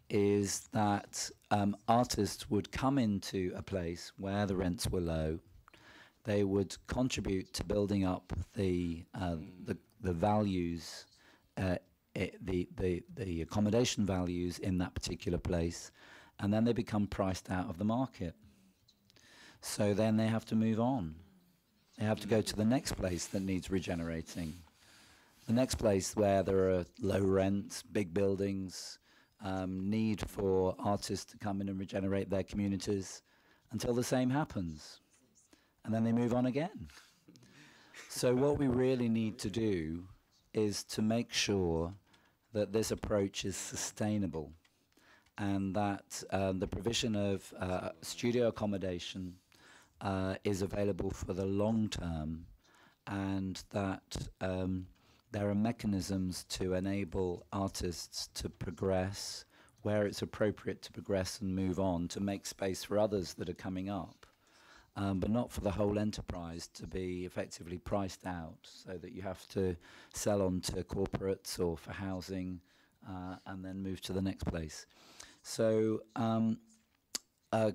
is that um, artists would come into a place where the rents were low. They would contribute to building up the uh, the, the values, uh, it, the the the accommodation values in that particular place, and then they become priced out of the market. So then they have to move on they have to go to the next place that needs regenerating. The next place where there are low rents, big buildings, um, need for artists to come in and regenerate their communities until the same happens. And then they move on again. So, what we really need to do is to make sure that this approach is sustainable and that um, the provision of uh, studio accommodation uh, is available for the long term, and that um, there are mechanisms to enable artists to progress where it's appropriate to progress and move on, to make space for others that are coming up. Um, but not for the whole enterprise to be effectively priced out so that you have to sell on to corporates or for housing uh, and then move to the next place. So um, uh,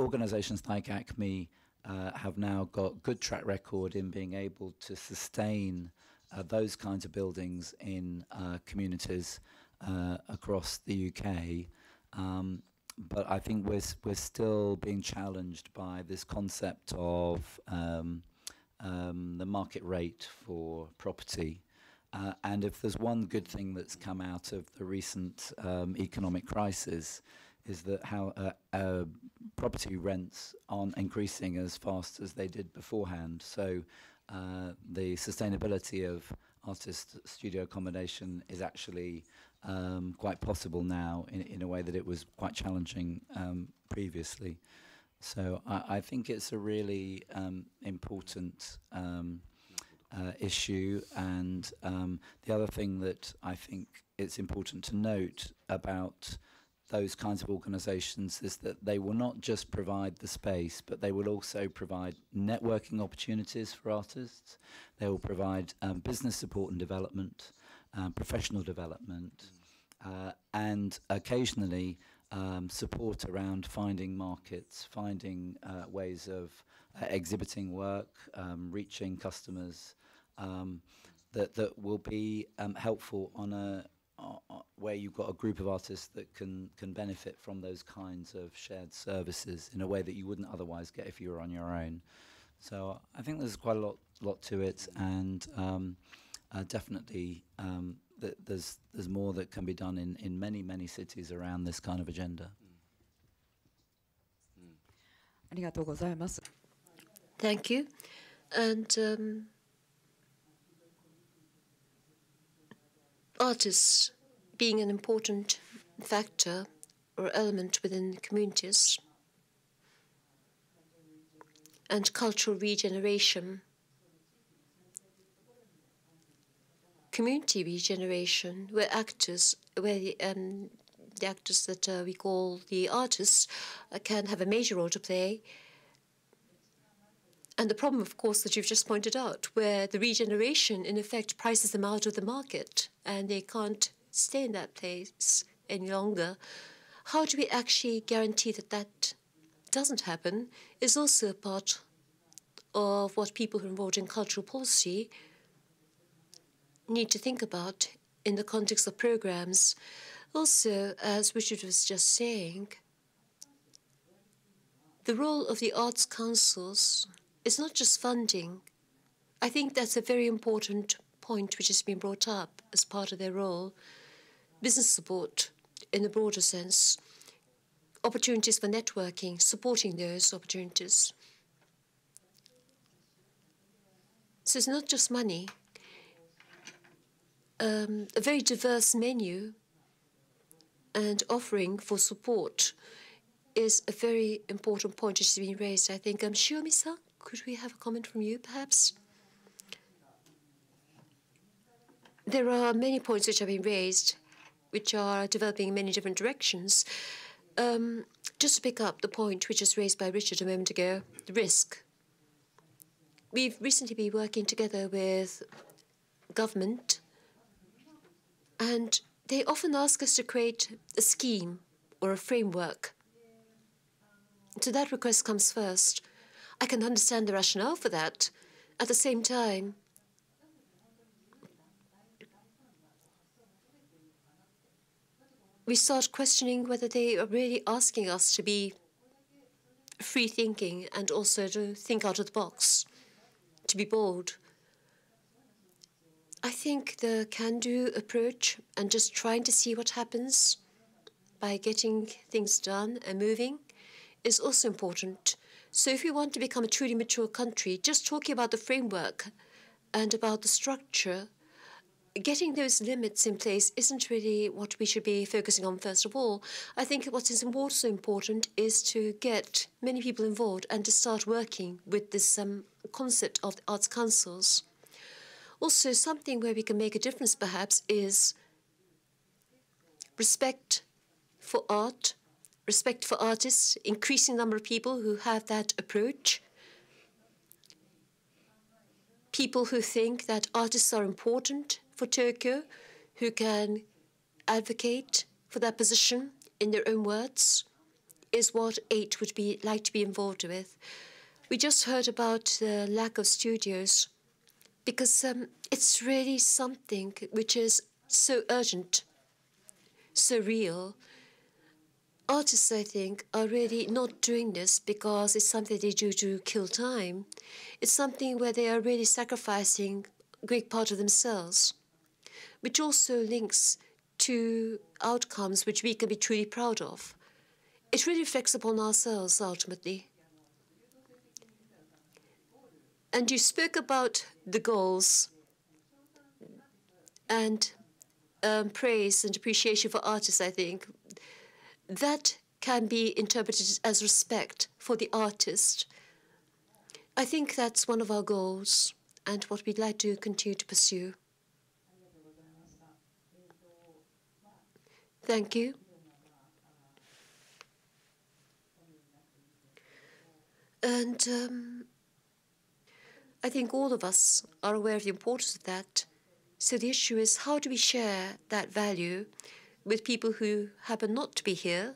organizations like ACME uh, have now got good track record in being able to sustain uh, those kinds of buildings in uh, communities uh, across the UK. Um, but I think we're, we're still being challenged by this concept of um, um, the market rate for property. Uh, and if there's one good thing that's come out of the recent um, economic crisis, is that how uh, uh, property rents aren't increasing as fast as they did beforehand. So uh, the sustainability of artist studio accommodation is actually um, quite possible now in, in a way that it was quite challenging um, previously. So I, I, think it's a really um, important um, uh, issue. And um, the other thing that I think it's important to note about those kinds of organisations is that they will not just provide the space, but they will also provide networking opportunities for artists. They will provide um, business support and development, um, professional development, uh, and occasionally um, support around finding markets, finding uh, ways of uh, exhibiting work, um, reaching customers. Um, that, that will be um, helpful on a where you've got a group of artists that can can benefit from those kinds of shared services in a way that you wouldn't otherwise get if you were on your own. So I think there's quite a lot lot to it, and um, uh, definitely um, th- there's there's more that can be done in, in many many cities around this kind of agenda. Thank you. And um, artists being an important factor or element within communities and cultural regeneration. Community regeneration, where actors, where the, um, the actors that uh, we call the artists uh, can have a major role to play. And the problem, of course, that you've just pointed out, where the regeneration, in effect, prices them out of the market and they can't stay in that place any longer. How do we actually guarantee that that doesn't happen is also a part of what people who are involved in cultural policy need to think about in the context of programs. Also, as Richard was just saying, the role of the arts councils is not just funding. I think that's a very important point which has been brought up as part of their role. Business support in a broader sense, opportunities for networking, supporting those opportunities. So it's not just money. Um, a very diverse menu and offering for support is a very important point which has been raised. I think, um, Shiomi-san, could we have a comment from you, perhaps? There are many points which have been raised, which are developing in many different directions. Um, just to pick up the point which was raised by Richard a moment ago, the risk. We've recently been working together with government, and they often ask us to create a scheme or a framework. So that request comes first. I can understand the rationale for that. At the same time, we start questioning whether they are really asking us to be free thinking and also to think out of the box, to be bold. I think the can do approach and just trying to see what happens by getting things done and moving is also important. So, if we want to become a truly mature country, just talking about the framework and about the structure getting those limits in place isn't really what we should be focusing on first of all. I think what is also important is to get many people involved and to start working with this um, concept of the arts councils. Also, something where we can make a difference perhaps is respect for art, respect for artists, increasing number of people who have that approach people who think that artists are important for Tokyo who can advocate for that position in their own words is what AIT would be like to be involved with. We just heard about the lack of studios because um, it's really something which is so urgent, so real. Artists, I think, are really not doing this because it's something they do to kill time. It's something where they are really sacrificing a great part of themselves which also links to outcomes which we can be truly proud of. It really reflects upon ourselves ultimately. And you spoke about the goals and um, praise and appreciation for artists, I think. That can be interpreted as respect for the artist. I think that's one of our goals and what we'd like to continue to pursue. Thank you. And um, I think all of us are aware of the importance of that. So the issue is how do we share that value with people who happen not to be here,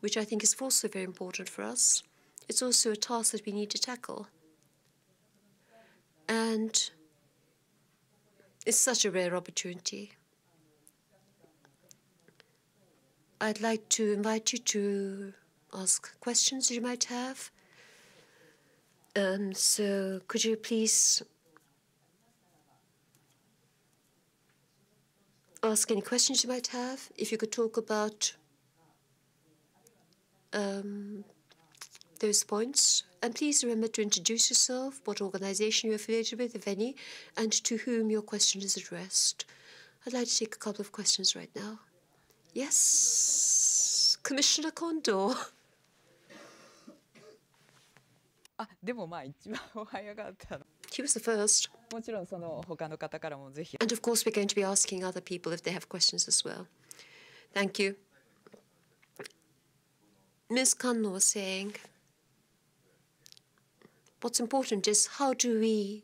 which I think is also very important for us. It's also a task that we need to tackle. And it's such a rare opportunity. I'd like to invite you to ask questions you might have. Um, so, could you please ask any questions you might have. If you could talk about um, those points. And please remember to introduce yourself, what organization you're affiliated with, if any, and to whom your question is addressed. I'd like to take a couple of questions right now. Yes, Commissioner Kondo. Ah, he was the first. もちろんその他の方からもぜひ And of course, we're going to be asking other people if they have questions as well. Thank you. Ms. Kanno was saying, what's important is how do we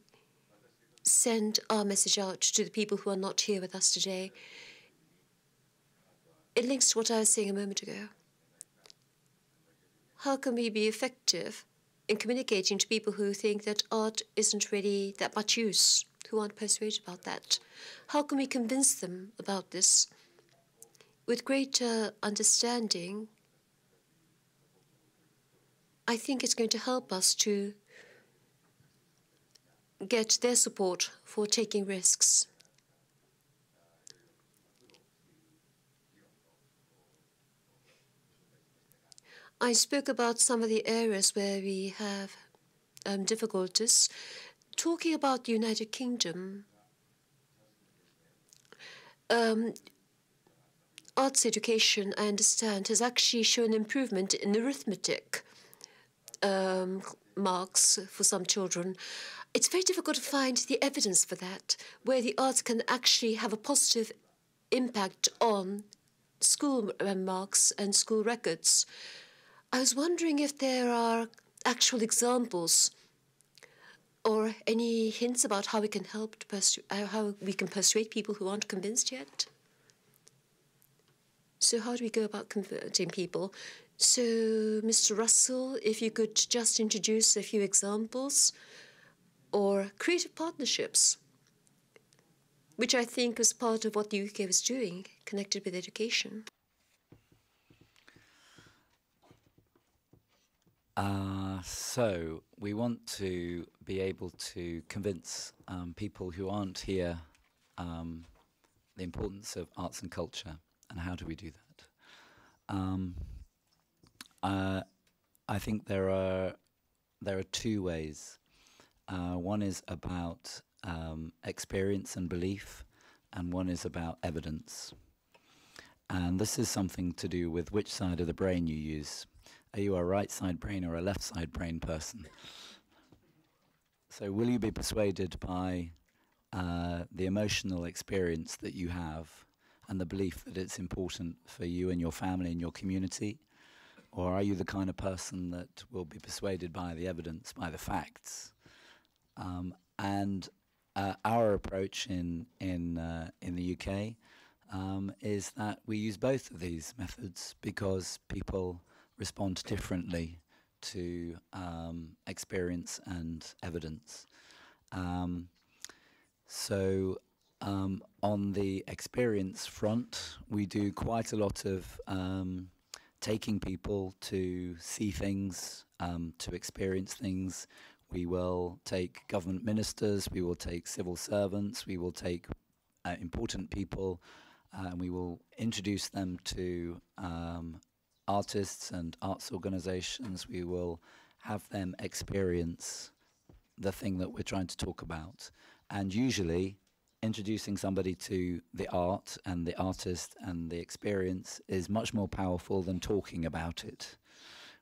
send our message out to the people who are not here with us today? It links to what I was saying a moment ago. How can we be effective in communicating to people who think that art isn't really that much use, who aren't persuaded about that? How can we convince them about this? With greater understanding, I think it's going to help us to get their support for taking risks. I spoke about some of the areas where we have um, difficulties. Talking about the United Kingdom, um, arts education, I understand, has actually shown improvement in arithmetic um, marks for some children. It's very difficult to find the evidence for that, where the arts can actually have a positive impact on school marks and school records. I was wondering if there are actual examples or any hints about how we can help to persu- uh, how we can persuade people who aren't convinced yet. So how do we go about converting people? So, Mr. Russell, if you could just introduce a few examples or creative partnerships, which I think was part of what the UK was doing, connected with education. Uh, so we want to be able to convince um, people who aren't here um, the importance of arts and culture, and how do we do that? Um, uh, I think there are there are two ways. Uh, one is about um, experience and belief, and one is about evidence. And this is something to do with which side of the brain you use. Are you a right side brain or a left side brain person? So, will you be persuaded by uh, the emotional experience that you have and the belief that it's important for you and your family and your community? Or are you the kind of person that will be persuaded by the evidence, by the facts? Um, and uh, our approach in in uh, in the UK um, is that we use both of these methods because people respond differently to um, experience and evidence. Um, so, um, on the experience front, we do quite a lot of um, taking people to see things, um, to experience things. We will take government ministers, we will take civil servants, we will take uh, important people, uh, and we will introduce them to um, artists and arts organizations, we will have them experience the thing that we're trying to talk about. And usually, introducing somebody to the art and the artist and the experience is much more powerful than talking about it.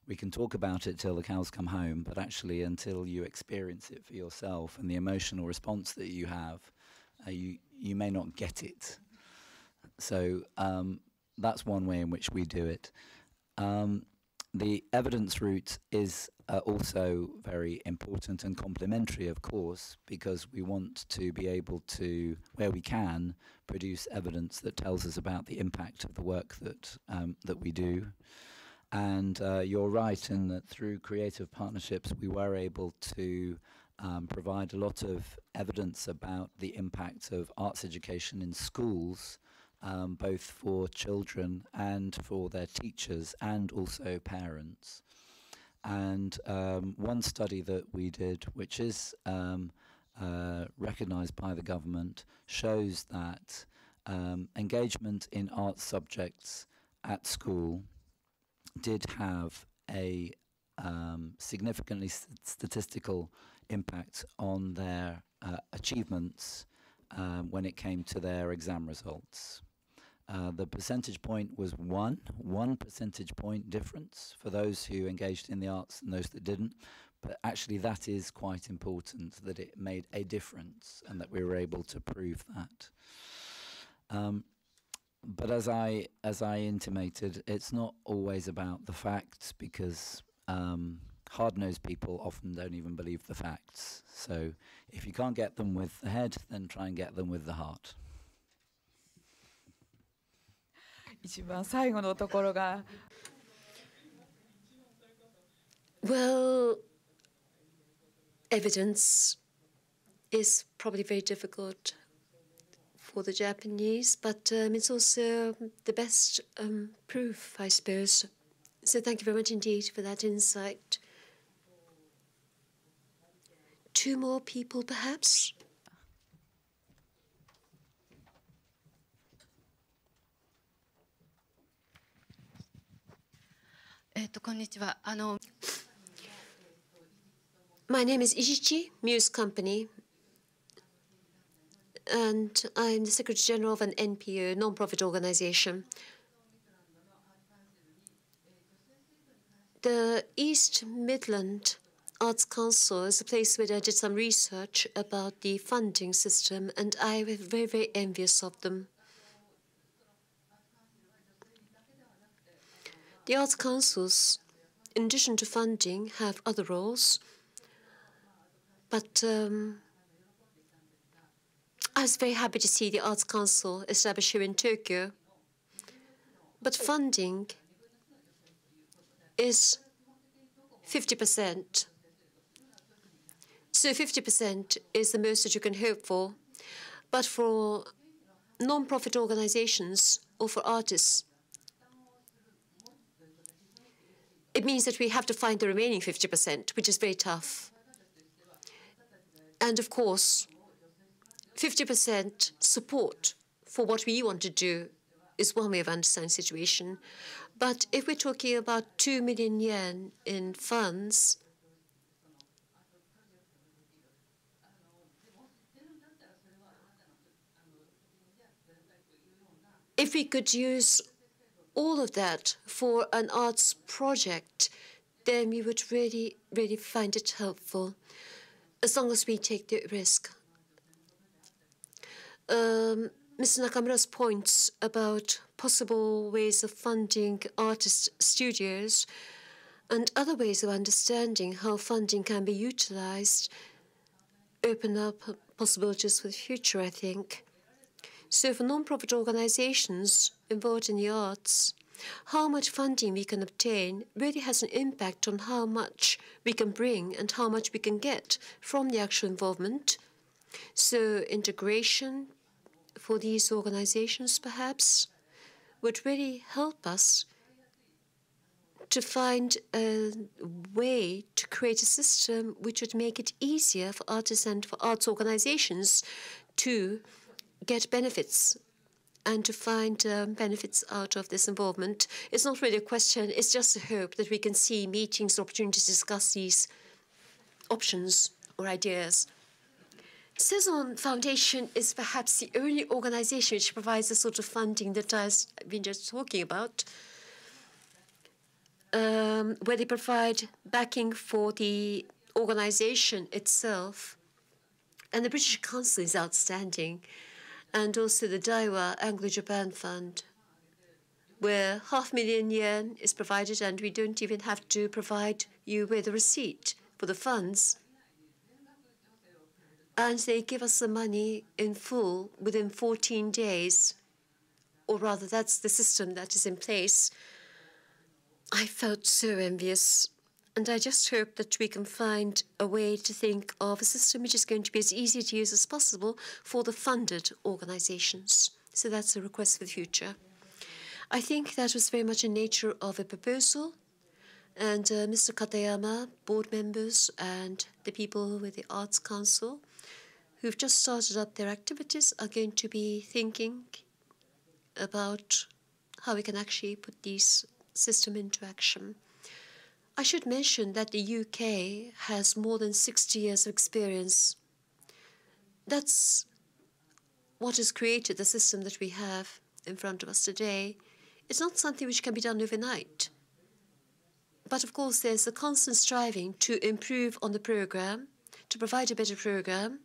We can talk about it till the cows come home, but actually, until you experience it for yourself and the emotional response that you have, uh, you, you may not get it. So, um, that's one way in which we do it. Um, the evidence route is uh, also very important and complementary, of course, because we want to be able to, where we can, produce evidence that tells us about the impact of the work that um, that we do. And uh, you're right in that through creative partnerships, we were able to um, provide a lot of evidence about the impact of arts education in schools um, both for children and for their teachers and also parents. And um, one study that we did, which is um, uh, recognised by the government, shows that um, engagement in art subjects at school did have a um, significantly st- statistical impact on their uh, achievements um, when it came to their exam results. Uh, the percentage point was one, one percentage point difference for those who engaged in the arts and those that didn't. But actually, that is quite important that it made a difference and that we were able to prove that. Um, but as I as I intimated, it's not always about the facts because um, hard-nosed people often don't even believe the facts. So if you can't get them with the head, then try and get them with the heart. 一番最後のところが Well, evidence is probably very difficult for the Japanese, but um, it's also the best um, proof, I suppose. So thank you very much indeed for that insight. Two more people, perhaps? えっとこんにちは。あの My name is Ichichi Muse Company, and I'm the Secretary General of an NPO, non-profit organization. The East Midland Arts Council is a place where I did some research about the funding system, and I was very, very envious of them. The arts councils, in addition to funding, have other roles. But um, I was very happy to see the Arts Council established here in Tokyo. But funding is 50%. So 50% is the most that you can hope for. But for non-profit organizations or for artists, it means that we have to find the remaining 50%, which is very tough. And of course, 50% support for what we want to do is one way of understanding the situation. But if we're talking about 2 million yen in funds, if we could use all of that for an arts project, then we would really, really find it helpful, as long as we take the risk. Um, Mr. Nakamura's points about possible ways of funding artist studios and other ways of understanding how funding can be utilized open up possibilities for the future, I think. So for non-profit organizations involved in the arts, how much funding we can obtain really has an impact on how much we can bring and how much we can get from the actual involvement. So integration for these organizations perhaps would really help us to find a way to create a system which would make it easier for artists and for arts organizations to get benefits and to find um, benefits out of this involvement. It's not really a question, it's just a hope that we can see meetings, opportunities to discuss these options or ideas. Saison Foundation is perhaps the only organization which provides the sort of funding that I've been just talking about, um, where they provide backing for the organization itself. And the British Council is outstanding and also the Daiwa Anglo-Japan Fund, where half million yen is provided and we don't even have to provide you with a receipt for the funds. And they give us the money in full within 14 days, or rather, that's the system that is in place. I felt so envious and I just hope that we can find a way to think of a system which is going to be as easy to use as possible for the funded organizations. So that's a request for the future. I think that was very much in nature of a proposal. And uh, Mr. Katayama, board members, and the people with the Arts Council who've just started up their activities are going to be thinking about how we can actually put this system into action. I should mention that the UK has more than 60 years of experience. That's what has created the system that we have in front of us today It's not something which can be done overnight. But of course, there's a constant striving to improve on the program, to provide a better program,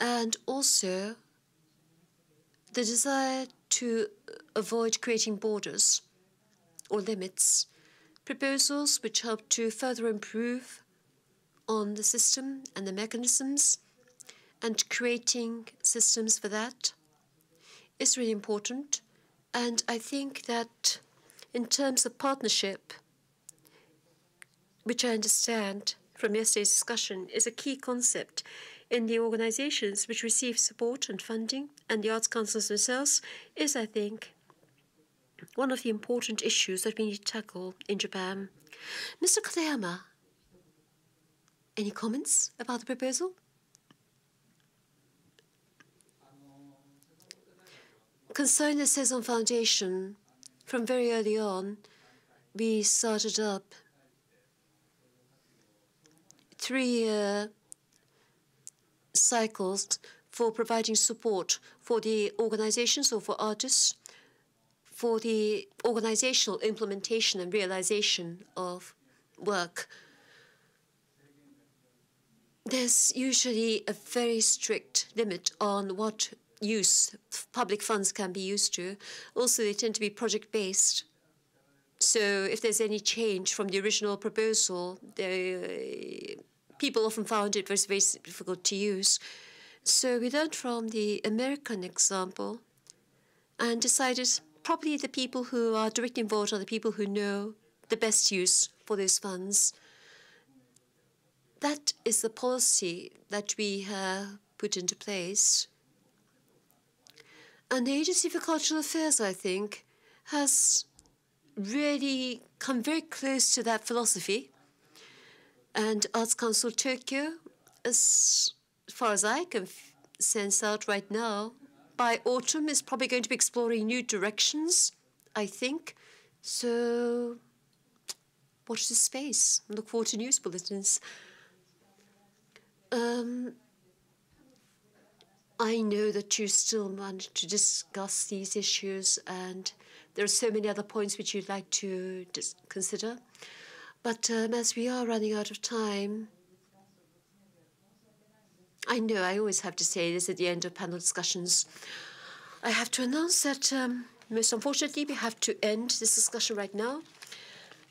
and also the desire to avoid creating borders or limits, proposals which help to further improve on the system and the mechanisms and creating systems for that is really important. And I think that in terms of partnership, which I understand from yesterday's discussion is a key concept in the organizations which receive support and funding and the arts councils themselves, is, I think, one of the important issues that we need to tackle in Japan. Mr. Katayama, any comments about the proposal? Concerning the Saison Foundation, from very early on, we started up three-year uh, cycles for providing support for the organizations or for artists for the organizational implementation and realization of work. There's usually a very strict limit on what use public funds can be used to. Also, they tend to be project based. So, if there's any change from the original proposal, the uh, people often found it very, very difficult to use. So, we learned from the American example and decided probably the people who are directly involved are the people who know the best use for those funds. That is the policy that we have put into place. And the Agency for Cultural Affairs, I think, has really come very close to that philosophy. And Arts Council Tokyo, as far as I can sense out right now, by autumn is probably going to be exploring new directions, I think. So watch this space. Look forward to news bulletins. Um, I know that you still want to discuss these issues, and there are so many other points which you'd like to consider. But um, as we are running out of time, I know I always have to say this at the end of panel discussions. I have to announce that, um, most unfortunately, we have to end this discussion right now.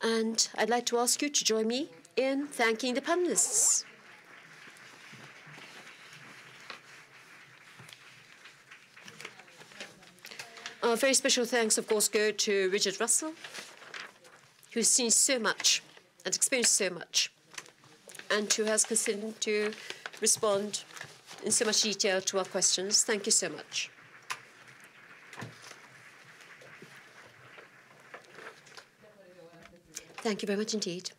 And I'd like to ask you to join me in thanking the panelists. Our very special thanks, of course, go to Richard Russell, who's seen so much and experienced so much, and who has considered to respond in so much detail to our questions. Thank you so much. Thank you very much indeed.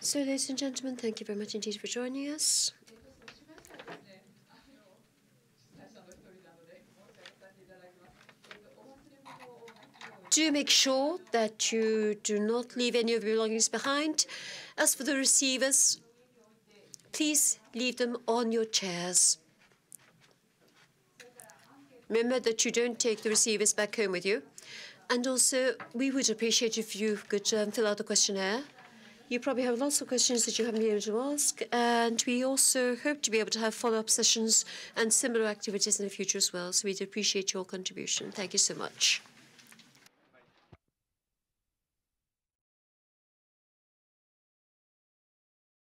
So, ladies and gentlemen, thank you very much indeed for joining us. Do make sure that you do not leave any of your belongings behind. As for the receivers, please leave them on your chairs. Remember that you don't take the receivers back home with you. And also, we would appreciate if you could um, fill out the questionnaire. You probably have lots of questions that you haven't been able to ask, and we also hope to be able to have follow-up sessions and similar activities in the future as well. So we'd appreciate your contribution. Thank you so much.